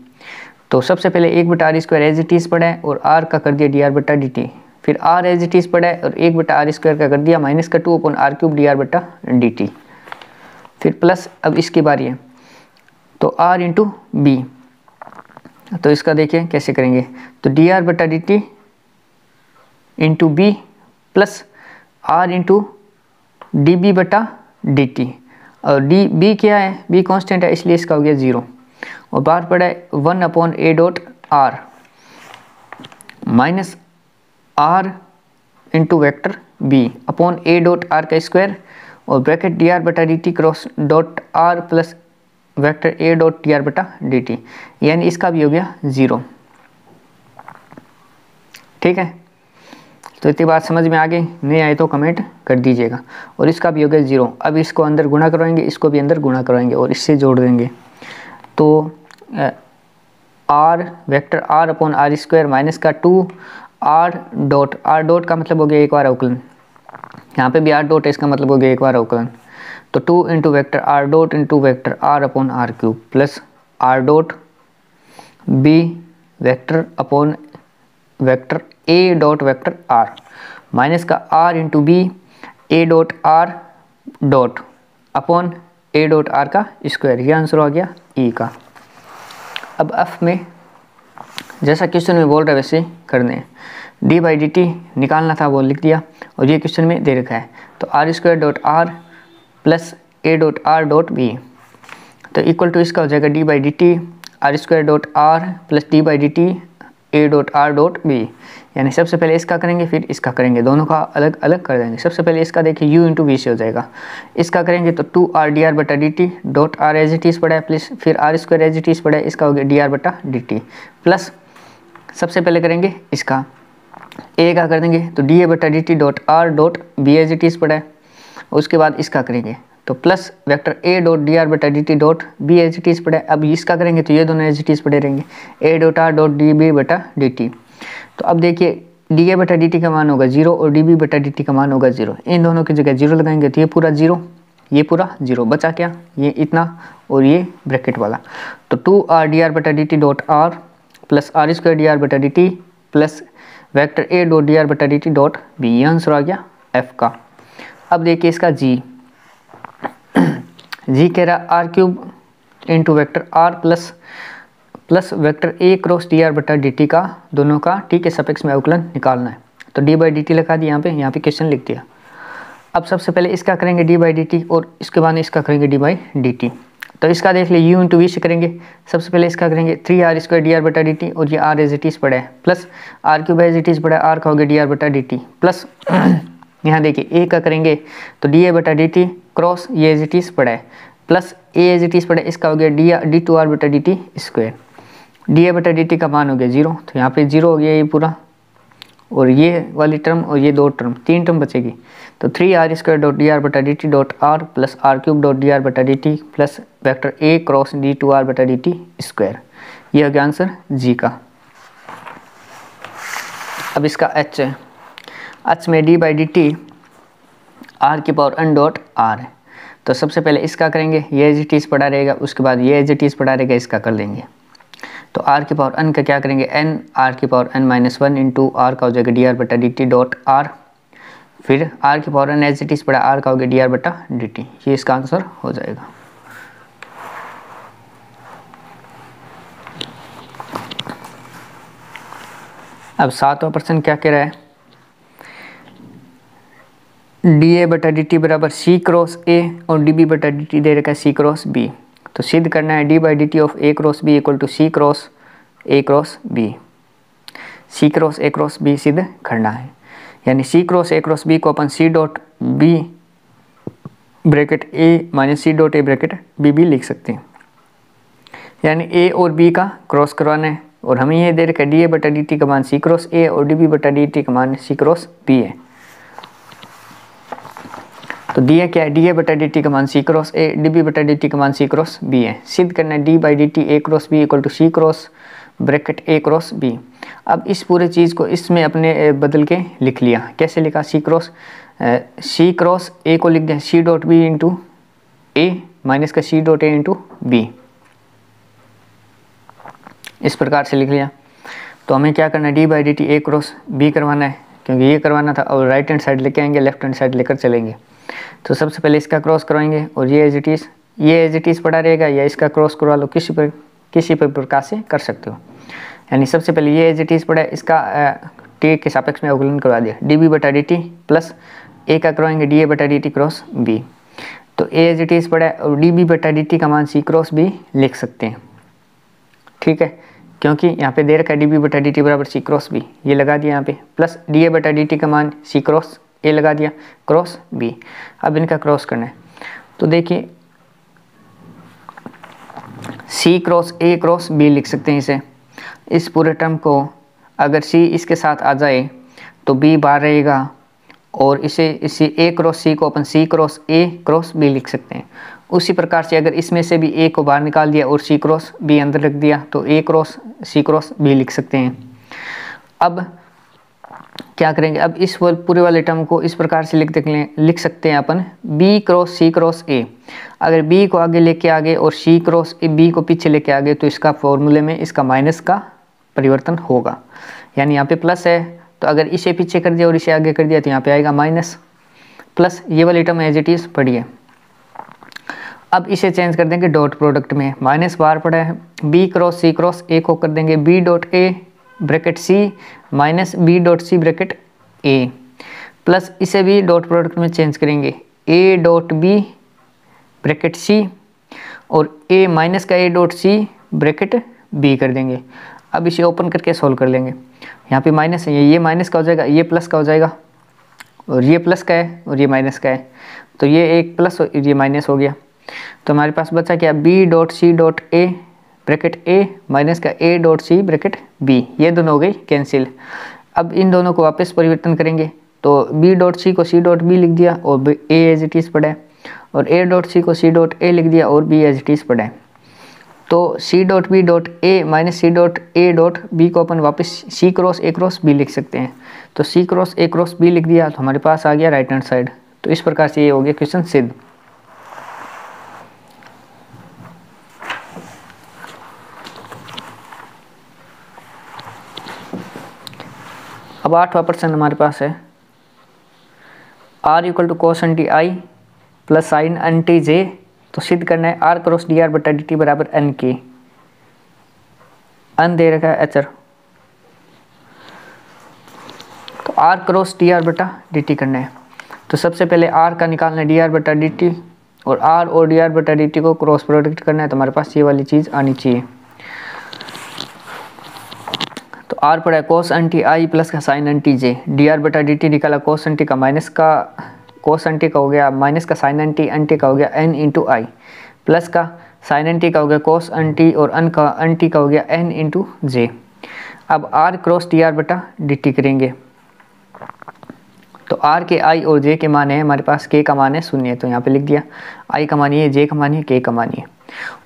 S1: तो सबसे पहले एक बटा R square as it is पड़ा है और आर का कर दिया डी आर बटा डी टी। फिर आर एज इट इज़ पड़ा है और एक बटा आर स्क्वायर का कर दिया माइनस का two upon R cube D R बटा डी टी। फिर प्लस, अब इसकी बारी है। तो आर इंटू बी तो इसका देखिए कैसे करेंगे? तो डी आर बटा D T into B plus R into D B बटा डी टी और डी बी क्या है? बी कांस्टेंट है, इसलिए इसका हो गया ज़ीरो और बाहर पड़ा है one upon A dot R minus R into vector B upon A dot R का स्क्वायर और ब्रैकेट डी आर बटा D T cross dot R plus vector A dot T R बटा डी टी, यानी इसका भी हो गया zero. ठीक है? तो इतनी बात समझ में आ गई? नहीं आए तो कमेंट कर दीजिएगा। और इसका भी हो गया ज़ीरो। अब इसको अंदर गुणा करवाएँगे इसको भी अंदर गुणा करवाएँगे और इससे जोड़ देंगे। तो R vector R upon R square minus का two R dot R dot का मतलब हो गया एक बार अवकलन। यहाँ पे भी आर डॉट है, इसका मतलब हो गया एक बार अवकलन। तो two into vector R dot into vector R upon R cube plus R dot B vector upon vector A dot vector R. Minus का R into B, A dot R dot upon A dot R का square. ये answer हो गया E e का। अब F में जैसा question में बोल रहा है वैसे करने हैं। डी बाई डी टी निकालना था, वो लिख दिया और ये क्वेश्चन में दे रखा है। तो R square dot R plus A dot R dot B. तो इक्वल टू इसका हो जाएगा D by D T R square dot R plus D by D T A dot R dot B यानी सबसे पहले इसका करेंगे, फिर इसका करेंगे। दोनों का अलग अलग कर देंगे। सबसे पहले इसका देखिए यू इंटू वी से हो जाएगा। इसका करेंगे तो टू आर डी आर बटा D T dot R as it is पड़ा है प्लस फिर R square as it is पड़ा है, इसका हो गया डी आर बटा डी टी प्लस सबसे पहले करेंगे इसका। ए का कर देंगे तो डी ए बटा D T dot R dot B as it is पड़ा है। उसके बाद इसका करेंगे। तो plus vector A dot D R बटा D T dot B H T पड़े अब इसका करेंगे तो ये दोनों एच टी पड़े रहेंगे। A dot R dot D B बटा डी टी तो अब देखिए डी ए बटा डी टी का मान होगा ज़ीरो और डी बी बटा डी टी का मान होगा ज़ीरो इन दोनों की जगह ज़ीरो लगाएँगे तो ये पूरा ज़ीरो ये पूरा ज़ीरो बचा क्या? ये इतना और ये ब्रैकेट वाला। तो टू आर डी आर बटा D T dot R plus R square D R बटा D T plus vector A dot D R बटा डी टी डॉट बी ये आंसर आ गया एफ़ का। अब देखिए इसका जी जी कह रहा R cube into vector R plus plus vector A cross D R बटा डी टी का, दोनों का टी के सपेक्स में अवकलन निकालना है। तो डी बाई डी टी लिखा दिया यहाँ पे यहाँ पे क्वेश्चन लिख दिया। अब सबसे पहले इसका करेंगे डी बाई डी टी और इसके बाद इसका करेंगे डी बाई डी टी तो इसका देख लिए यू इंटू वी से करेंगे। सबसे पहले इसका करेंगे three R square D R बटा डी टी और ये आर एज इट इज़ पड़ा है। Plus R cube as it is पड़ा है आर का हो गया डी आर बटा डी टी प्लस यहाँ देखिए ए का करेंगे तो डी ए बटा डी टी क्रॉस ये एज इट इज़ पड़ा है। Plus A as it is पड़ा है, इसका हो गया डी डी टू आर बटा D T square D A बटा डी टी का मान हो गया ज़ीरो तो यहाँ पे ज़ीरो हो गया ये पूरा। और ये वाली टर्म और ये दो टर्म तीन टर्म बचेगी। तो three R square dot D R बटा D T dot R plus R cube dot D R बटा D T plus vector A cross D two R बटा डी टी स्क्वायर ये हो गया आंसर जी का। अब इसका एच है। एच में D by D T R की पावर एन डॉट आर है। तो सबसे पहले इसका करेंगे, ये एज टीज पढ़ा रहेगा, उसके बाद ये एज टीज पढ़ा रहेगा, इसका कर लेंगे। तो आर की पावर एन का क्या करेंगे? एन आर की power N minus one into R का हो जाएगा डी आर बटा डी टी डॉट आर फिर आर की पावर एन एज टीज पढ़ा आर का हो गया डी आर बटा डी टी ये इसका आंसर हो जाएगा। अब सातवां प्रश्न क्या कह रहा है? डी ए बटा डी टी बराबर सी क्रॉस ए और डी बी बटा डी टी दे रखा है सी क्रॉस बी तो सिद्ध करना है D by D T of A cross B equal to C cross A cross B C cross A cross B सिद्ध करना है। यानी C cross A cross B को अपन C dot B bracket A minus C dot A bracket B B लिख सकते हैं। यानी ए और बी का क्रॉस करवाना है और हमें ये दे रखा है डी ए बटा डी टी का मान सी क्रॉस ए और डी बी बटा डी टी का मान सी क्रॉस बी है तो डी क्या है? डी ए बटा डी टी का मान C cross A, D B बटा डी टी का मान सी क्रॉस बी है। सिद्ध करना है D by D T A cross B equal to C cross, bracket A cross B. अब इस पूरे चीज़ को इसमें अपने बदल के लिख लिया। कैसे लिखा? सी क्रॉस सी क्रॉस ए को लिख दिया। C dot B into A minus का C dot A into B. इस प्रकार से लिख लिया। तो हमें क्या करना है? D by D T A cross B करवाना है, क्योंकि ये करवाना था और राइट हैंड साइड लेके आएँगे, लेफ़्ट हैंड साइड लेकर चलेंगे। तो सबसे पहले इसका क्रॉस करवाएँगे और ये एज इट इज़ ये एज इट इज़ पड़ा रहेगा या इसका क्रॉस करवा लो, किसी पर किसी पर प्रकार से कर सकते हो। यानी सबसे पहले ये एज इट इज़ पड़ा, इसका टी के सापेक्ष में अवकलन करवा दिया। डी बी बटा डी टी प्लस ए का करवाएँगे डी ए बटा डी टी क्रॉस बी तो ए एज इट इज़ पड़ा और डी बी बटा डी टी का मान सी क्रॉस बी लिख सकते हैं। ठीक है? क्योंकि यहाँ पे दे रखा है डी बी बटा डी टी बराबर सी क्रॉस बी ये लगा दिया यहाँ पे। प्लस डी ए बटा डी टी का मान सी क्रॉस ए लगा दिया क्रॉस बी अब इनका क्रॉस करना है। तो देखिए C cross A cross B लिख सकते हैं इसे। इस पूरे टर्म को अगर सी इसके साथ आ जाए तो बी बाहर रहेगा और इसे, इसी ए क्रॉस सी को अपन C cross A cross B लिख सकते हैं। उसी प्रकार से अगर इसमें से भी ए को बाहर निकाल दिया और सी क्रॉस बी अंदर रख दिया तो A cross C cross B लिख सकते हैं। अब क्या करेंगे? अब इस पूरे वाले टर्म को इस प्रकार से लिख देख लें, लिख सकते हैं अपन। B cross C cross A अगर बी को आगे लेके आगे और सी क्रॉस ए बी को पीछे लेके आगे तो इसका फॉर्मूले में इसका माइनस का परिवर्तन होगा। यानी यहाँ पे प्लस है तो अगर इसे पीछे कर दिया और इसे आगे कर दिया तो यहाँ पे आएगा माइनस प्लस ये वाली टर्म एज इट इज़ पढ़िए। अब इसे चेंज कर देंगे डॉट प्रोडक्ट में। माइनस बार पड़ा है। B cross C cross A को कर देंगे। B dot A bracket C minus B dot C bracket A plus इसे भी डॉट प्रोडक्ट में चेंज करेंगे. A dot B bracket C और ए माइनस का A dot C bracket B कर देंगे. अब इसे ओपन करके सोल्व कर लेंगे. यहाँ पे माइनस है. ये माइनस का हो जाएगा, ये प्लस का हो जाएगा और ये प्लस का है और ये माइनस का है. तो ये एक प्लस और ये माइनस हो गया. तो हमारे पास बचा क्या? B dot C dot A bracket A minus का A dot C bracket B ये दोनों हो गई कैंसिल अब इन दोनों को वापस परिवर्तन करेंगे तो बी डॉट सी को सी डॉट बी लिख दिया और ए एज इट इज़ है, और ए डॉट सी को सी डॉट ए लिख दिया और बी एज इट इज़ है. तो C dot B dot A minus C dot A dot B को अपन वापस C cross A cross B लिख सकते हैं. तो C cross A cross B लिख दिया तो हमारे पास आ गया राइट हैंड साइड तो इस प्रकार से ये हो गया क्वेश्चन सिद्ध. अब आठवा प्रश्न हमारे पास है। R equal to cos N T I plus sine N T J तो सिद्ध करना है आर क्रॉस डी आर बटा डी टी बराबर एन के एन दे रखा है एच आर तो आर क्रॉस डी आर बटा डी टी करना है। तो सबसे पहले आर का निकालना है डी आर बटा डी टी और आर और डी आर बटा डी टी को क्रॉस प्रोडक्ट करना है तो हमारे पास ये वाली चीज़ आनी चाहिए। तो आर पड़ा है cos N T I plus का sine N T J D R बटा डी टी निकाला कोस एन टी का माइनस का कोस एन टी का हो गया माइनस का sine N T N T का हो गया एन इंटू आई प्लस का साइन एन टी का हो गया कोस एन टी और एन का एन टी का हो गया एन इंटू जे अब आर क्रॉस डी आर बटा डी टी करेंगे। तो आर के आई और जे के मान है, हमारे पास के का मान है शून्य तो यहाँ पे लिख दिया। आई का मान ये जे का मान है के का मान है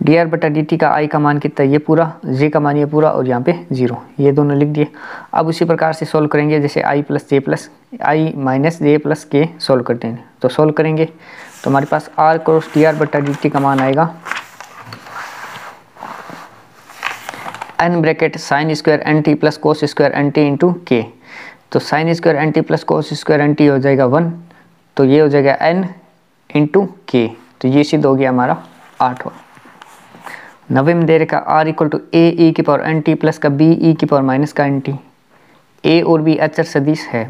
S1: डी आर बटा डी टी का आई का मान कितना ये पूरा जे का मान ये पूरा और यहाँ पे ज़ीरो ये दोनों लिख दिए। अब उसी प्रकार से सोल्व करेंगे, जैसे I plus J plus I minus J plus K solve करते हैं। तो सोल्व करेंगे। तो हमारे पास आर क्रॉस डी आर बटा डी टी का मान आएगा। N bracket sine square N T plus cos square N T into K तो sine square N T plus cos square N T हो जाएगा वन तो ये हो जाएगा एन इंटू के तो ये सिद्ध हो गया हमारा आठवां नवे में दे रखा R equal to A E की पावर एन टी प्लस का बी ई की पावर माइनस का एन टी ए और बी अचर सदिश है।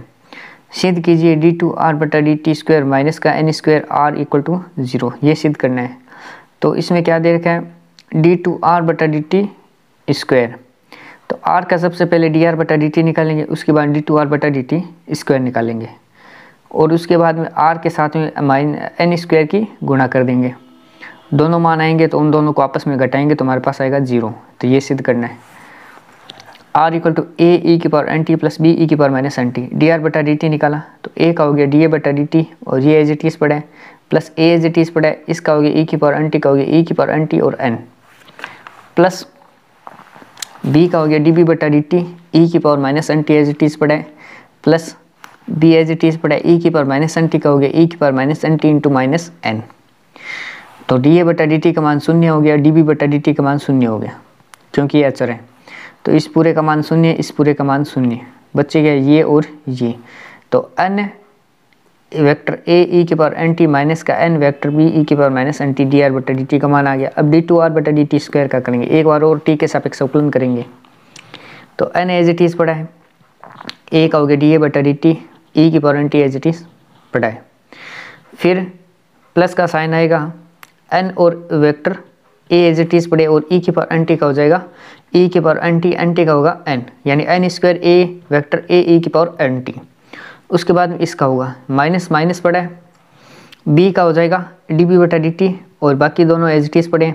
S1: सिद्ध कीजिए डी टू आर बटा डी टी स्क्वायर माइनस का N square R equal to zero ये सिद्ध करना है। तो इसमें क्या दे रखा है? डी टू आर बटा डी टी स्क्वायर तो आर का सबसे पहले डी आर बटा डी टी निकालेंगे, उसके बाद डी टू आर बटा डी टी स्क्वायर निकालेंगे। और उसके बाद में आर के साथ में माइन एन स्क्वायर की गुणा कर देंगे। दोनों मान आएँगे तो उन दोनों को आपस में घटाएँगे तो हमारे पास आएगा ज़ीरो। तो ये सिद्ध करना है। R equal to A E की power N T plus B E की power minus N T D R बटा डी टी निकाला तो ए का हो गया डी ए बटा डी टी और ये एज इट इज़ पड़ा plus A as it is पड़ा इसका हो गया ई की पावर एन टी का हो गया ई की पावर एन टी और एन प्लस बी का हो गया डी बी बटा डी टी ई की power minus N T as it is पड़ा plus B as it is पड़ा ई की पावर माइनस एन टी का हो गया ई की power minus N T into minus N तो डी ए बटा डी टी का मान शून्य हो गया डी बी बटा डी टी का मान शून्य हो गया, क्योंकि ये अचर है। तो इस पूरे का मान शून्य, इस पूरे का मान शून्य। बच्चे गया ये और ये। तो एन वेक्टर ए ई के पावर एन टी माइनस का एन वेक्टर बी ई के power minus N T D R बटा डी टी का मान आ गया। अब डी टू आर बटा डी टी स्क्वायर का करेंगे। एक बार और टी के सापेक्ष अवकलन करेंगे। तो एन एज इट इज़ पड़ा है। ए का हो गया डी ए बटा डी टी ई की power N T as it is पड़ा है। फिर प्लस का साइन आएगा। एन और vector A as it is पड़े और ई की पावर एन टी का हो जाएगा। ई की power N T N T का होगा एन, यानी N square A vector A E की पावर एन टी। उसके बाद इसका होगा। माइनस माइनस पड़ा है। बी का हो जाएगा डी बी बटा डी टी और बाकी दोनों एज इट इज़ पड़े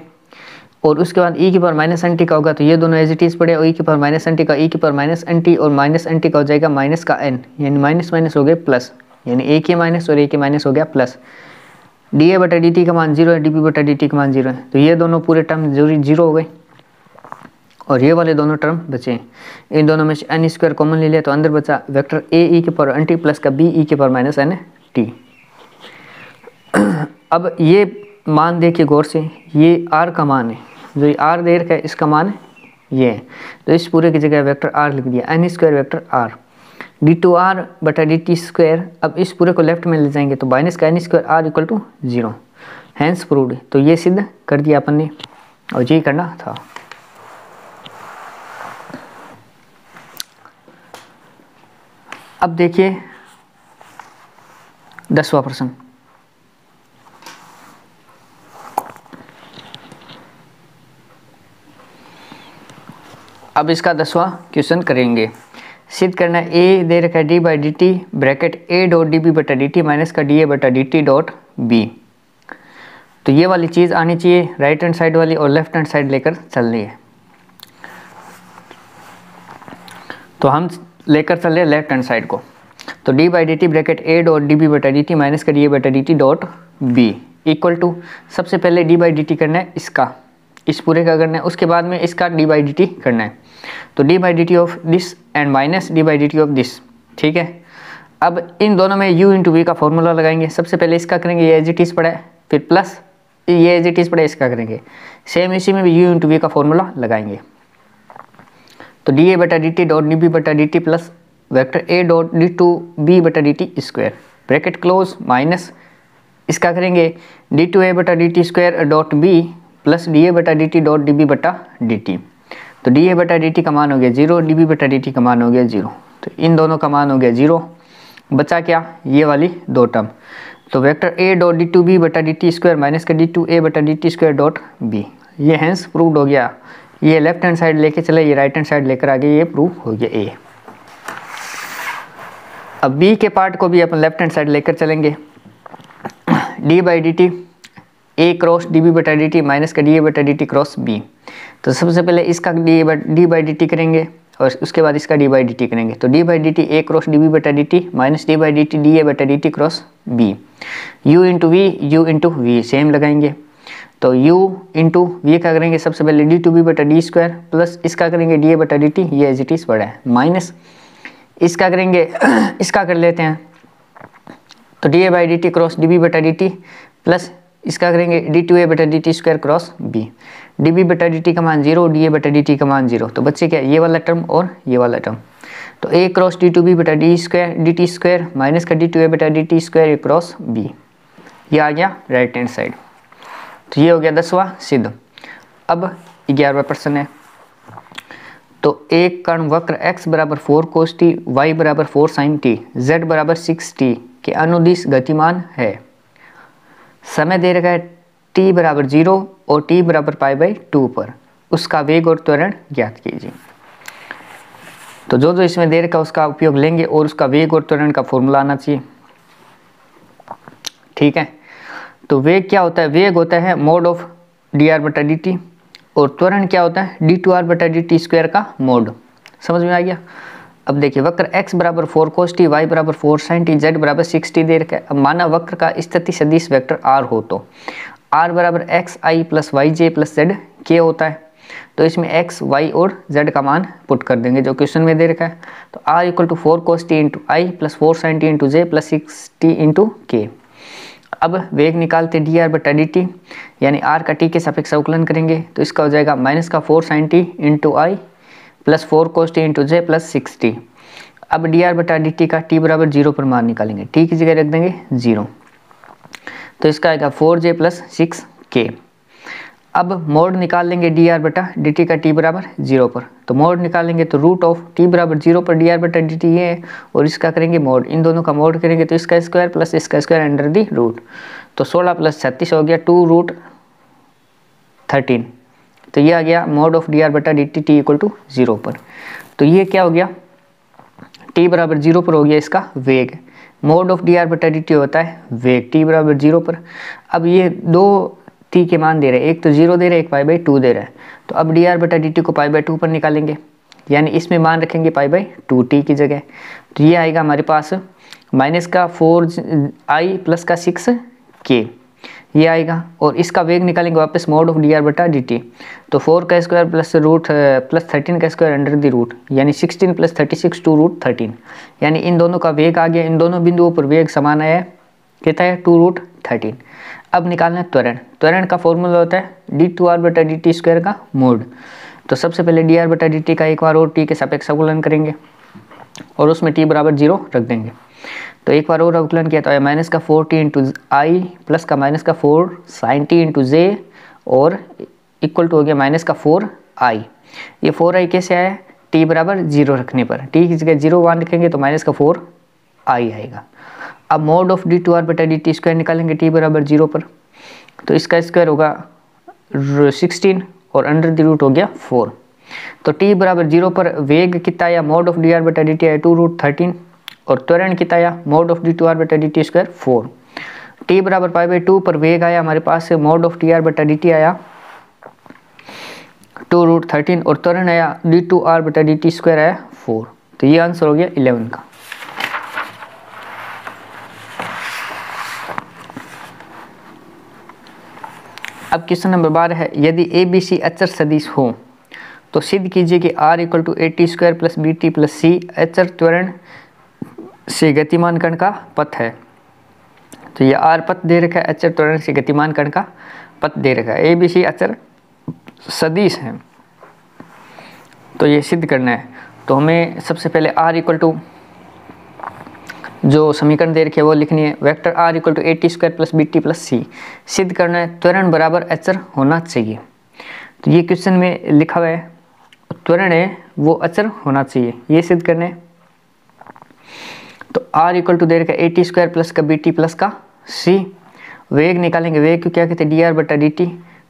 S1: और उसके बाद ई की पावर माइनस एन टी का होगा तो ये दोनों एज इट इज़ पड़े और ई की पावर माइनस एन टी का ई की पावर माइनस एन टी और माइनस एन टी का हो जाएगा माइनस का एन, यानी माइनस माइनस हो गया प्लस यानी ए के माइनस और ए के माइनस हो गया प्लस डी ए बटा डी टी का मान ज़ीरो है डी पी बटा डी टी का मान ज़ीरो है। तो ये दोनों पूरे टर्म ज़रूरी ज़ीरो हो गए। और ये वाले दोनों टर्म बचे हैं। इन दोनों में से एन स्क्वायर कॉमन ले लिया तो अंदर बचा वेक्टर ए ई के पावर एन टी प्लस का बी ई के पावर माइनस एन टी अब ये मान देखिए गौर से, ये आर का मान है। जो ये आर दे रखा है, इसका मान है ये है। तो इस पूरे की जगह वेक्टर आर लिख दिया N square vector R D two R बटा डी टी स्क्वायर अब इस पूरे को लेफ़्ट में ले जाएँगे तो माइनस का N square R equal to zero hence proved तो ये सिद्ध कर दिया अपन ने। और यही करना था। अब देखिए दसवा प्रश्न। अब इसका दसवां क्वेश्चन करेंगे। सिद्ध करना ए दे रखा है D by D T bracket A dot D B बटा डी टी माइनस का डी ए बटा डी टी डॉट बी तो ये वाली चीज़ आनी चाहिए राइट हैंड साइड वाली और लेफ़्ट हैंड साइड लेकर चलनी है। तो हम लेकर चल रहे हैं लेफ़्ट हैंड साइड को। तो D by D T bracket A dot D B बटा डी टी माइनस का डी ए बटा D T dot B equal to सबसे पहले डी बाई डी टी करना है इसका। इस पूरे का करना है, उसके बाद में इसका डी बाई डी टी करना है। तो D by D of this and minus D by D of this ठीक है? अब इन दोनों में u इंटू वी का फॉर्मूला लगाएँगे। सबसे पहले इसका करेंगे, ये एज इट इज़ पड़ा है, फिर प्लस ये एज इट इज़ पड़ा है, इसका करेंगे। सेम इसी में भी u इंटू वी का फॉर्मूला लगाएँगे। तो डी ए बटा D T dot D B बटा D T plus vector A dot D two B बटा D T square bracket close minus इसका करेंगे डी टू ए बटा D T square dot B plus D A बटा D T dot D B बटा D T तो D A बटा D T का मान हो गया ज़ीरो डी बी बटा डी टी का मान हो गया ज़ीरो तो इन दोनों का मान हो गया ज़ीरो बचा क्या? ये वाली दो टर्म तो vector A dot D two B बटा डी टी स्क्वायर माइनस का डी टू ए बटा D T square dot B ये हैंस प्रूव्ड हो गया. ये लेफ़्ट हैंड साइड लेके चले, ये राइट हैंड साइड लेकर आगे ये प्रूव हो गया ए अब बी के पार्ट को भी अपन लेफ़्ट हैंड साइड लेकर चलेंगे. D by D T A cross D B बटा डी टी माइनस का डी ए बटा डी टी क्रॉस बी तो सबसे पहले इसका D D by D T करेंगे और उसके बाद इसका डी बाई डी टी करेंगे। तो D by D T A cross D B बटा D T minus D by D T D A बटा D T cross B U into V U into V same लगाएँगे। तो u into we का करेंगे? सबसे पहले D two B बटा D square plus इसका करेंगे डी ए बटा डी टी ये एज इट इज़ बड़ा है। माइनस इसका करेंगे, इसका कर लेते हैं। तो D A by D T cross D B बटा डी टी प्लस इसका करेंगे डी टू ए बटा D T square cross B D B बटा डी टी का मान ज़ीरो डी ए बटा डी टी का मान ज़ीरो तो बच्चे क्या, ये वाला टर्म और ये वाला टर्म तो A cross D two B बटा D square D T square minus का डी टू ए बटा D T square cross B ये आ गया राइट हैंड साइड तो ये हो गया दसवा, सिद्ध। अब ग्यारहवा प्रश्न है। तो एक कण वक्र x बराबर फोर कोस टी वाई बराबर फोर साइन टी जेड बराबर सिक्स टी के अनुदिश गतिमान है। समय दे रखा है t बराबर ज़ीरो और t बराबर पाई बाई टू पर। उसका वेग और त्वरण ज्ञात कीजिए। तो जो जो इसमें दे रखा उसका उपयोग लेंगे और उसका वेग और त्वरण का फॉर्मूला आना चाहिए। ठीक है? तो वेग क्या होता है? वेग होता है मोड ऑफ़ डी आर बटा डी टी और त्वरण क्या होता है? डी टू आर बटा डी टी स्क्वायर का मोड समझ में आ गया? अब देखिए वक्र x बराबर फोर कोस टी वाई बराबर फोर साइन टी जेड बराबर सिक्स टी दे रखा है अब माना वक्र का स्थिति सदिश वेक्टर r हो तो। r बराबर X I plus Y J plus Z K होता है। तो इसमें x, y और z का मान पुट कर देंगे जो क्वेश्चन में दे रखा है। तो r equal to four cos T into I plus four sine T into J plus six T into K अब वेग निकालते डी आर बटा डी टी यानी आर का टी के सापेक्ष अवकलन करेंगे तो इसका हो जाएगा माइनस का four sine T into I plus four cos T into J plus six T अब डी आर बटा डी टी का टी बराबर ज़ीरो पर मान निकालेंगे। टी की जगह रख देंगे? ज़ीरो। तो इसका आएगा फोर जे प्लस सिक्स के अब मोड निकाल लेंगे डी आर बटा डी टी का टी बराबर ज़ीरो पर। तो मोड निकालेंगे तो रूट ऑफ़ टी बराबर ज़ीरो पर डी आर बटा डी टी ये है, और इसका करेंगे मोड। इन दोनों का मोड करेंगे तो इसका स्क्वायर प्लस इसका स्क्वायर अंडर दी रूट तो सोलह प्लस छत्तीस हो गया टू रूट थर्टीन तो ये आ गया मोड ऑफ़ डी आर बटा D T T equal to zero पर। तो ये क्या हो गया? टी बराबर ज़ीरो पर हो गया इसका वेग। मोड ऑफ़ डी आर बटा डी टी होता है वेग टी बराबर ज़ीरो पर। अब ये दो टी के मान दे रहे हैं। एक तो ज़ीरो दे रहे हैं, एक पाई बाई टू दे रहा है। तो अब डी आर बटा डी टी को पाई बाई टू पर निकालेंगे। यानी इसमें मान रखेंगे पाई बाई टू टी की जगह। तो ये आएगा हमारे पास माइनस का फोर आई प्लस का सिक्स के ये आएगा और इसका वेग निकालेंगे वापस मोड ऑफ़ डी आर बटा डी टी तो फोर का square plus root plus thirteen का स्क्वायर अंडर द रूट यानी sixteen plus thirty six two root thirteen यानी इन दोनों का वेग आ गया, इन दोनों बिंदुओं पर वेग समान आया। कितना है? टू रूट थर्टीन अब निकालना है त्वरण। त्वरण का फॉर्मूला होता है डी टू आर बटा डी टी स्क्वायर का मोड तो सबसे पहले डी आर बटा डी टी का एक बार और टी के सापेक्ष अवकलन करेंगे और उसमें टी बराबर ज़ीरो रख देंगे। तो एक बार और अवकलन किया तो माइनस का four T into I plus का माइनस का four sine T into J और इक्वल टू हो गया माइनस का फोर आई। ये फोर आई कैसे आया? टी बराबर ज़ीरो रखने पर। टी की जगह ज़ीरो वन रखेंगे तो माइनस का फोर आई आएगा। अब mod of D two R बटा डी टी स्क्वायर निकालेंगे टी बराबर ज़ीरो पर। तो इसका स्क्वायर होगा सिक्सटीन और अंडर द रूट हो गया फोर तो टी बराबर ज़ीरो पर वेग कितना आया? मोड ऑफ़ डी आर बटा डी टी आया टू रूट थर्टीन और त्वरण कितना आया mod of D two R बटा D T square four T बराबर पाई बाई टू पर वेग आया, हमारे पास से मोड ऑफ़ टी आर बटा डी टी आया। टू रूट थर्टीन और त्वरण आया डी टू आर बटा डी टी स्क्वायर आया फोर तो ये आंसर हो गया इलेवन का। अब क्वेश्चन नंबर बारह है, यदि ए बी सी अचर सदिश हो तो सिद्ध कीजिए कि R equal to A T square plus B T plus C अचर त्वरण से गतिमान कण का पथ है। तो ये आर पथ दे रखा है, अचर त्वरण से गतिमान कण का पथ दे रखा है। ए बी सी अचर सदिश है। तो ये सिद्ध करना है। तो हमें सबसे पहले आर इक्वल टू जो समीकरण दे रखे वो लिखनी है। Vector R equal to A T square plus B T plus C सिद्ध करना है, त्वरण बराबर अचर होना चाहिए। तो ये क्वेश्चन में लिखा हुआ है, त्वरण है, वो अचर होना चाहिए। ये सिद्ध करना है। तो आर इक्वल टू दे रखा है ए टी स्क्वायर प्लस का बी टी प्लस का सी वेग निकालेंगे, वेग को क्या कहते हैं? डी आर बटा डी टी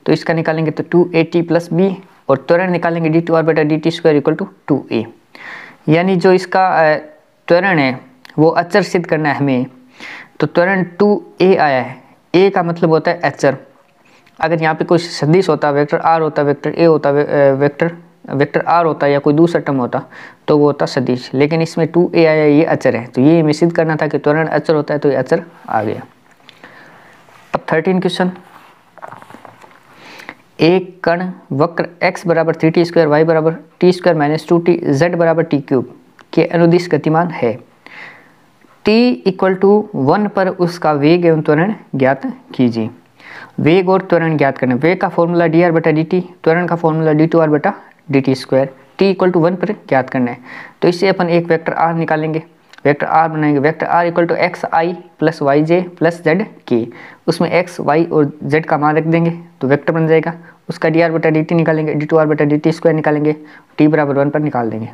S1: तो इसका निकालेंगे तो two A T plus B और त्वरण निकालेंगे डी टू आर बटा D T square equal to two A यानी जो इसका त्वरण है, वो अचर सिद्ध करना है हमें। तो त्वरण टू ए आया है। ए का मतलब होता है अचर। अगर यहाँ पे कोई सदिश होता वेक्टर आर होता वेक्टर ए होता वेक्टर वेक्टर आर होता या कोई दूसरा टर्म होता तो वो होता सदिश। लेकिन इसमें टू ए आया ये अचर है। तो ये हमें सिद्ध करना था कि त्वरण अचर होता है तो ये अचर आ गया। अब थर्टीन क्वेश्चन एक कण वक्र x बराबर थ्री टी स्क्वायर वाई बराबर T square minus two T Z बराबर टी क्यूब के अनुदिश गतिमान है। T इक्वल टू वन पर उसका वेग एवं त्वरण ज्ञात कीजिए। वेग और त्वरण ज्ञात करना। वेग का फॉर्मूला डी आर बटा डी टी त्वरण का फॉर्मूला डी टू आर बटा D T square, T equal to one पर ज्ञात करना है। तो इससे अपन एक वेक्टर आर निकालेंगे। वेक्टर आर बनाएँगे। Vector R equal to X I plus Y J plus Z K. उसमें एक्स, वाई और जेड का मान रख देंगे तो वेक्टर बन जाएगा। उसका डी आर बटा डी टी निकालेंगे। डी टू आर बटा डी टी स्क्वायर निकालेंगे। टी बराबर वन पर निकाल देंगे।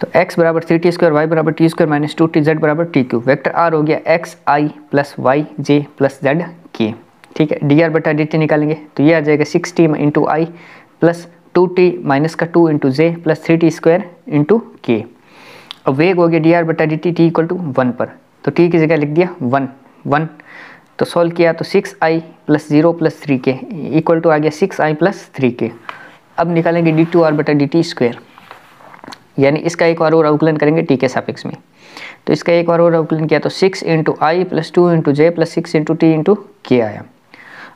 S1: तो x बराबर थ्री टी स्क्वायर, वाई बराबर T square minus two T, Z बराबर टी क्यू वैक्टर r हो गया X I plus Y J plus Z K. ठीक है डी आर बटा डी टी निकालेंगे तो ये आ जाएगा six T into I plus two T minus का two into J plus three T square into K अब वेग हो गया डी आर बटा D T T equal to one पर। तो टी की जगह लिख दिया वन वन तो सॉल्व किया तो six I plus zero plus three K equal to आ गया six I plus three K अब निकालेंगे डी टू आर बटा डी टी स्क्वायर यानी इसका एक बार और अवकलन करेंगे टी के सापेक्ष में। तो इसका एक बार और अवकलन किया तो six into i plus two into j plus six into t into k आया।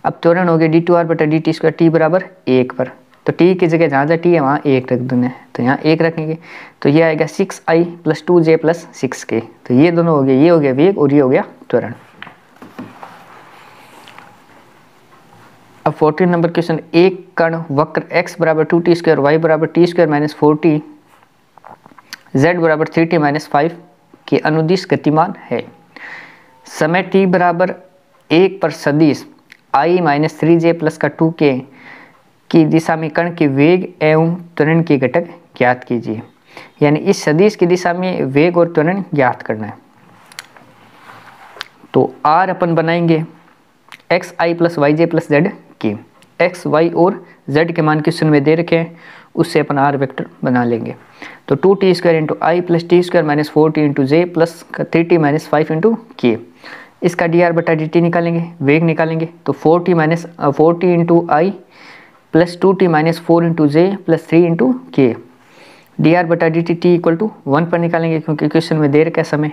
S1: अब त्वरण हो गया डी टू आर बटा डी टी स्क्वायर टी बराबर एक पर। तो टी की जगह जहाँ जहाँ टी है, वहाँ एक रख है तो यहाँ एक रखेंगे। तो ये आएगा six i plus two j plus six k तो ये दोनों हो गए, ये हो गया वेग और ये हो गया त्वरण। अब फोर्टीन नंबर क्वेश्चन एक कण वक्र एक्स बराबर टू टी स्क्वायर वाई बराबर t square minus four t z बराबर थ्री टी माइनस फाइव के अनुदिश गतिमान है। समय टी बराबर एक पर सदिश i minus three j plus का टू के की दिशा में कण के वेग एवं त्वरण के घटक ज्ञात कीजिए। यानी इस सदिश की दिशा में वेग और त्वरण ज्ञात करना है। तो आर अपन बनाएँगे x i plus y j plus z k. X y और जेड के मान क्वेश्चन में दे रखे हैं, उससे अपन आर वेक्टर बना लेंगे। तो two t square into i plus t square minus four t into j plus three t minus five into k. इसका डी आर बटा डी टी निकालेंगे, वेग निकालेंगे तो four t minus four t into i plus two t minus four into j plus three into k d r बटा d t t equal to one पर निकालेंगे क्योंकि क्वेश्चन में देर का समय।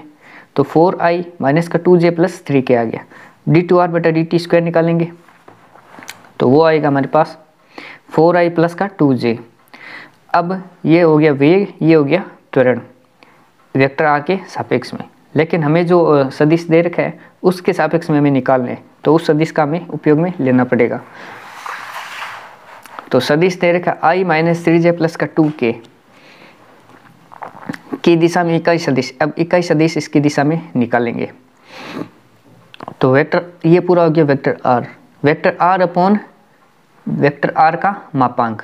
S1: तो फोर आई माइनस का two j plus three k आ गया। डी टू आर बटा डी टी स्क्वायर निकालेंगे तो वो आएगा हमारे पास फोर आई प्लस का टू जे अब ये हो गया वेग, ये हो गया त्वरण। वेक्टर आर के सापेक्ष में। लेकिन हमें जो सदिश दे रखा है, उसके सापेक्ष में हमें निकालने तो उस सदिश का हमें उपयोग में लेना पड़ेगा। तो सदिश दे रखा i minus three j plus का टू के। की दिशा में इकाई सदिश, अब इकाई सदिश इसकी दिशा में निकालेंगे। तो वेक्टर, ये पूरा हो गया vector r. Vector r upon vector r का मापांक।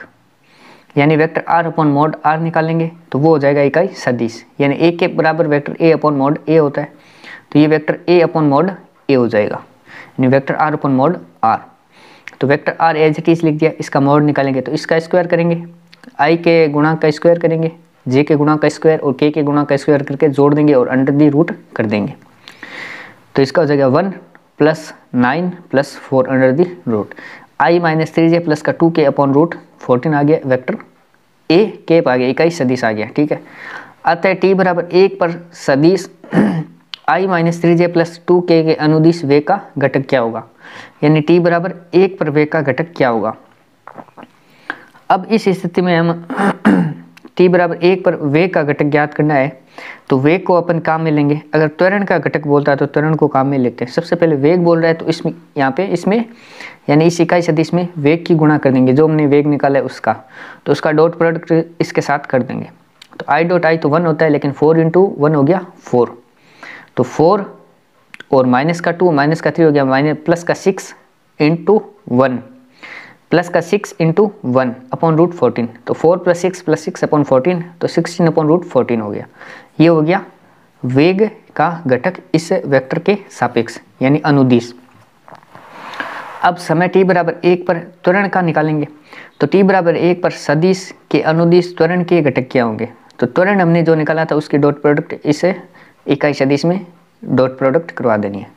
S1: यानी vector r upon mod r निकालेंगे तो वो हो जाएगा इकाई सदिश। यानी ए के बराबर vector a upon mod a होता है तो ये vector a upon mod a हो जाएगा। यानी vector r upon mod r तो vector r as it is लिख दिया, इसका मोड निकालेंगे तो इसका स्क्वायर करेंगे। आई के गुणा का स्क्वायर करेंगे जे के गुणा का स्क्वायर और के के गुणा का स्क्वायर करके जोड़ देंगे और अंडर दी रूट कर देंगे। तो इसका हो जाएगा one plus nine plus four under the root i minus three j plus का two k upon root fourteen आ गया, वेक्टर ए, के आ गया इक्कीस सदिश आ गया, ठीक है? अतः टी बराबर एक पर सदिश, i minus three j plus two k के अनुदिश वे का घटक क्या होगा? यानी टी बराबर एक पर वे का घटक क्या होगा? अब इस स्थिति में हम टी बराबर एक पर वेग का घटक ज्ञात करना है तो वेग को अपन काम में लेंगे। अगर त्वरण का घटक बोलता है तो त्वरण को काम में लेते हैं। सबसे पहले वेग बोल रहा है तो इसमें, यहाँ पे इसमें, यानी इस इकाई सदिश में वेग की गुणा कर देंगे। जो हमने वेग निकाला है उसका तो उसका डॉट प्रोडक्ट इसके साथ कर देंगे। तो आई डॉट आई तो वन होता है, लेकिन फोर इंटू वन हो गया फोर तो फोर और माइनस का टू माइनस का थ्री हो गया माइनस प्लस का सिक्स इंटू वन प्लस का six into one upon root fourteen. तो four plus six plus six upon fourteen तो सिक्सटीन अपॉन रूट फोर्टीन हो गया। ये हो गया वेग का घटक इस वेक्टर के सापेक्ष, यानी अनुदिश। अब समय t बराबर एक पर त्वरण का निकालेंगे। तो t बराबर एक पर सदिश के अनुदिश त्वरण के घटक क्या होंगे? तो त्वरण हमने जो निकाला था उसकी डॉट प्रोडक्ट इस इकाई सदिश में डॉट प्रोडक्ट करवा देनी है।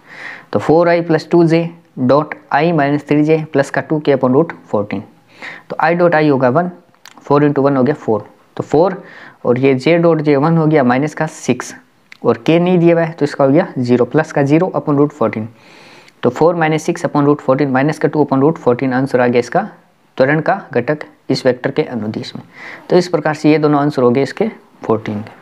S1: तो four i plus two j dot i minus three j plus का two k upon root fourteen तो आई डॉट आई होगा वन फोर इंटू वन हो गया फोर तो फोर और ये जे डॉट जे वन हो गया माइनस का सिक्स और के नहीं दिया हुआ है तो इसका हो गया ज़ीरो प्लस का ज़ीरो अपॉन रूट फोर्टीन तो four minus six upon root fourteen minus का two upon root fourteen answer आ गया इसका त्वरण का घटक इस वेक्टर के अनुदेश में. तो इस प्रकार से ये दोनों आंसर हो गए इसके फोर्टीन के.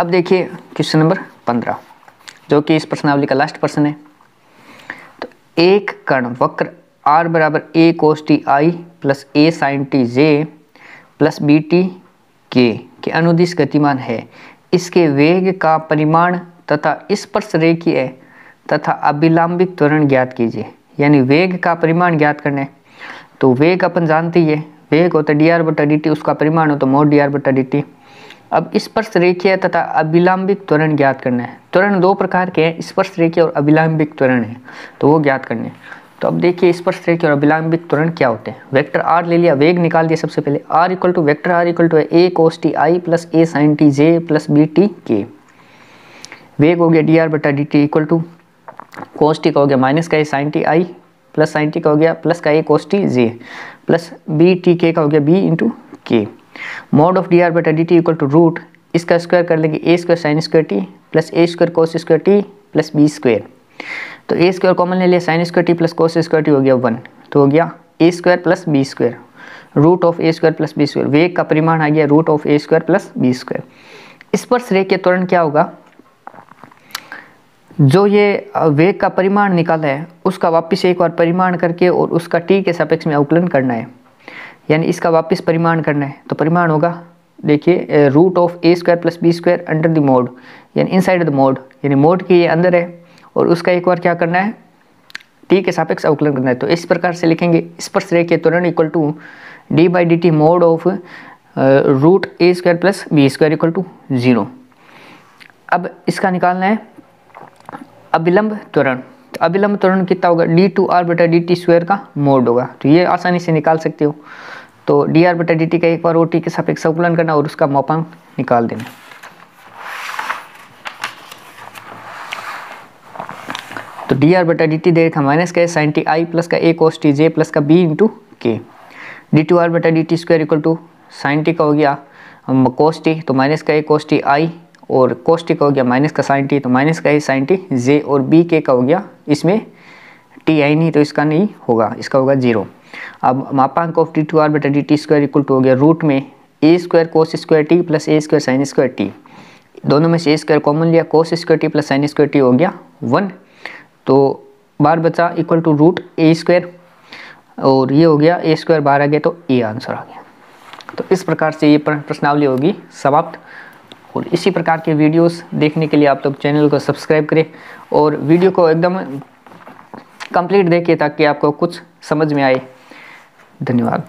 S1: अब देखिए क्वेश्चन नंबर पंद्रह, जो कि इस प्रश्नावली का लास्ट प्रश्न है। तो एक कण वक्र आर बराबर a cos t i plus a sine t j plus b t k के अनुदिश गतिमान है। इसके वेग का परिमाण तथा स्पर्श रेखीय तथा अभिलंबित त्वरण ज्ञात कीजिए। यानी वेग का परिमाण ज्ञात करने तो वेग अपन जानते ही है। वेग होता है डी आर बटा डी टी उसका परिमाण हो तो मोड डी आर बटा डी टी अब स्पर्श रेखीय तथा अभिलंबिक त्वरण ज्ञात करना है। त्वरण दो प्रकार के हैं, स्पर्श रेखीय और अभिलंबिक त्वरण है तो वो ज्ञात करने हैं। तो अब देखिए स्पर्श रेखीय और अभिलंबिक त्वरण क्या होते हैं। वेक्टर आर ले लिया, वेग निकाल दिया सबसे पहले। R equal to vector r equal to a cos t i plus a sine t j plus b t k वेग हो गया डी आर बटा d t equal to cos t का हो गया माइनस का a sine t i plus sine t का हो गया प्लस का a cos t j plus b t k का हो गया b into k mod of d r बटा d t equal to root इसका स्क्वायर कर लेंगे a square sine square t plus a square cos square t plus b square तो a square common ले लिया sine square t plus cos square t हो गया one तो हो गया a square plus b square root of a square plus b square वेग का परिमाण आ गया root of a square plus b square स्पर्श रेख के त्वरण क्या होगा? जो ये वेग का परिमाण निकाला है, उसका वापस एक बार परिमाण करके और उसका टी के सापेक्ष में अवकलन करना है। यानी इसका वापस परिमाण करना है। तो परिमाण होगा, देखिए root of a square plus b square under the mod यानी इनसाइड द मोड यानी मोड के ये अंदर है, और उसका एक बार क्या करना है टी के सापेक्ष अवकलन करना है। तो इस प्रकार से लिखेंगे, स्पर्श रेख तुरंत equal to d by d t mod of root a square plus b square equal to zero अब इसका निकालना है अविलंब त्वरण। तो अविलंब त्वरण कितना होगा? डी टू आर बटा डी टी स्क्वायर का मोड होगा। तो ये आसानी से निकाल सकते हो। तो डी आर बटा डी टी का एक बार ओ टी के सापेक्ष संकुलन करना और उसका मापांक निकाल देना। तो डी आर बटा डी टी दे रखा माइनस का साइन टी आई प्लस का a cos t j plus का b into k d two r बटा d t square equal to sine t का हो गया कोस टी तो माइनस का ए कोस टी आई और कोस टी का हो गया माइनस का साइन टी तो माइनस का ए साइन टी जे और बी के का हो गया, इसमें टी आई नहीं तो इसका नहीं होगा, इसका होगा ज़ीरो अब मापांक ऑफ़ टी टू आर बटा d t square equal to हो गया रूट में a square cos square t plus a square sine square t दोनों में से ए स्क्वायर कॉमन लिया cos square t plus sine square t हो गया वन तो बार बचा equal to root a square और ये हो गया ए स्क्वायर बार आ गया तो ए आंसर आ गया। तो इस प्रकार से ये प्रश्नावली होगी, समाप्त। और इसी प्रकार के वीडियोस देखने के लिए आप लोग चैनल को सब्सक्राइब करें, और वीडियो को एकदम कंप्लीट देखिए ताकि आपको कुछ समझ में आए। धन्यवाद।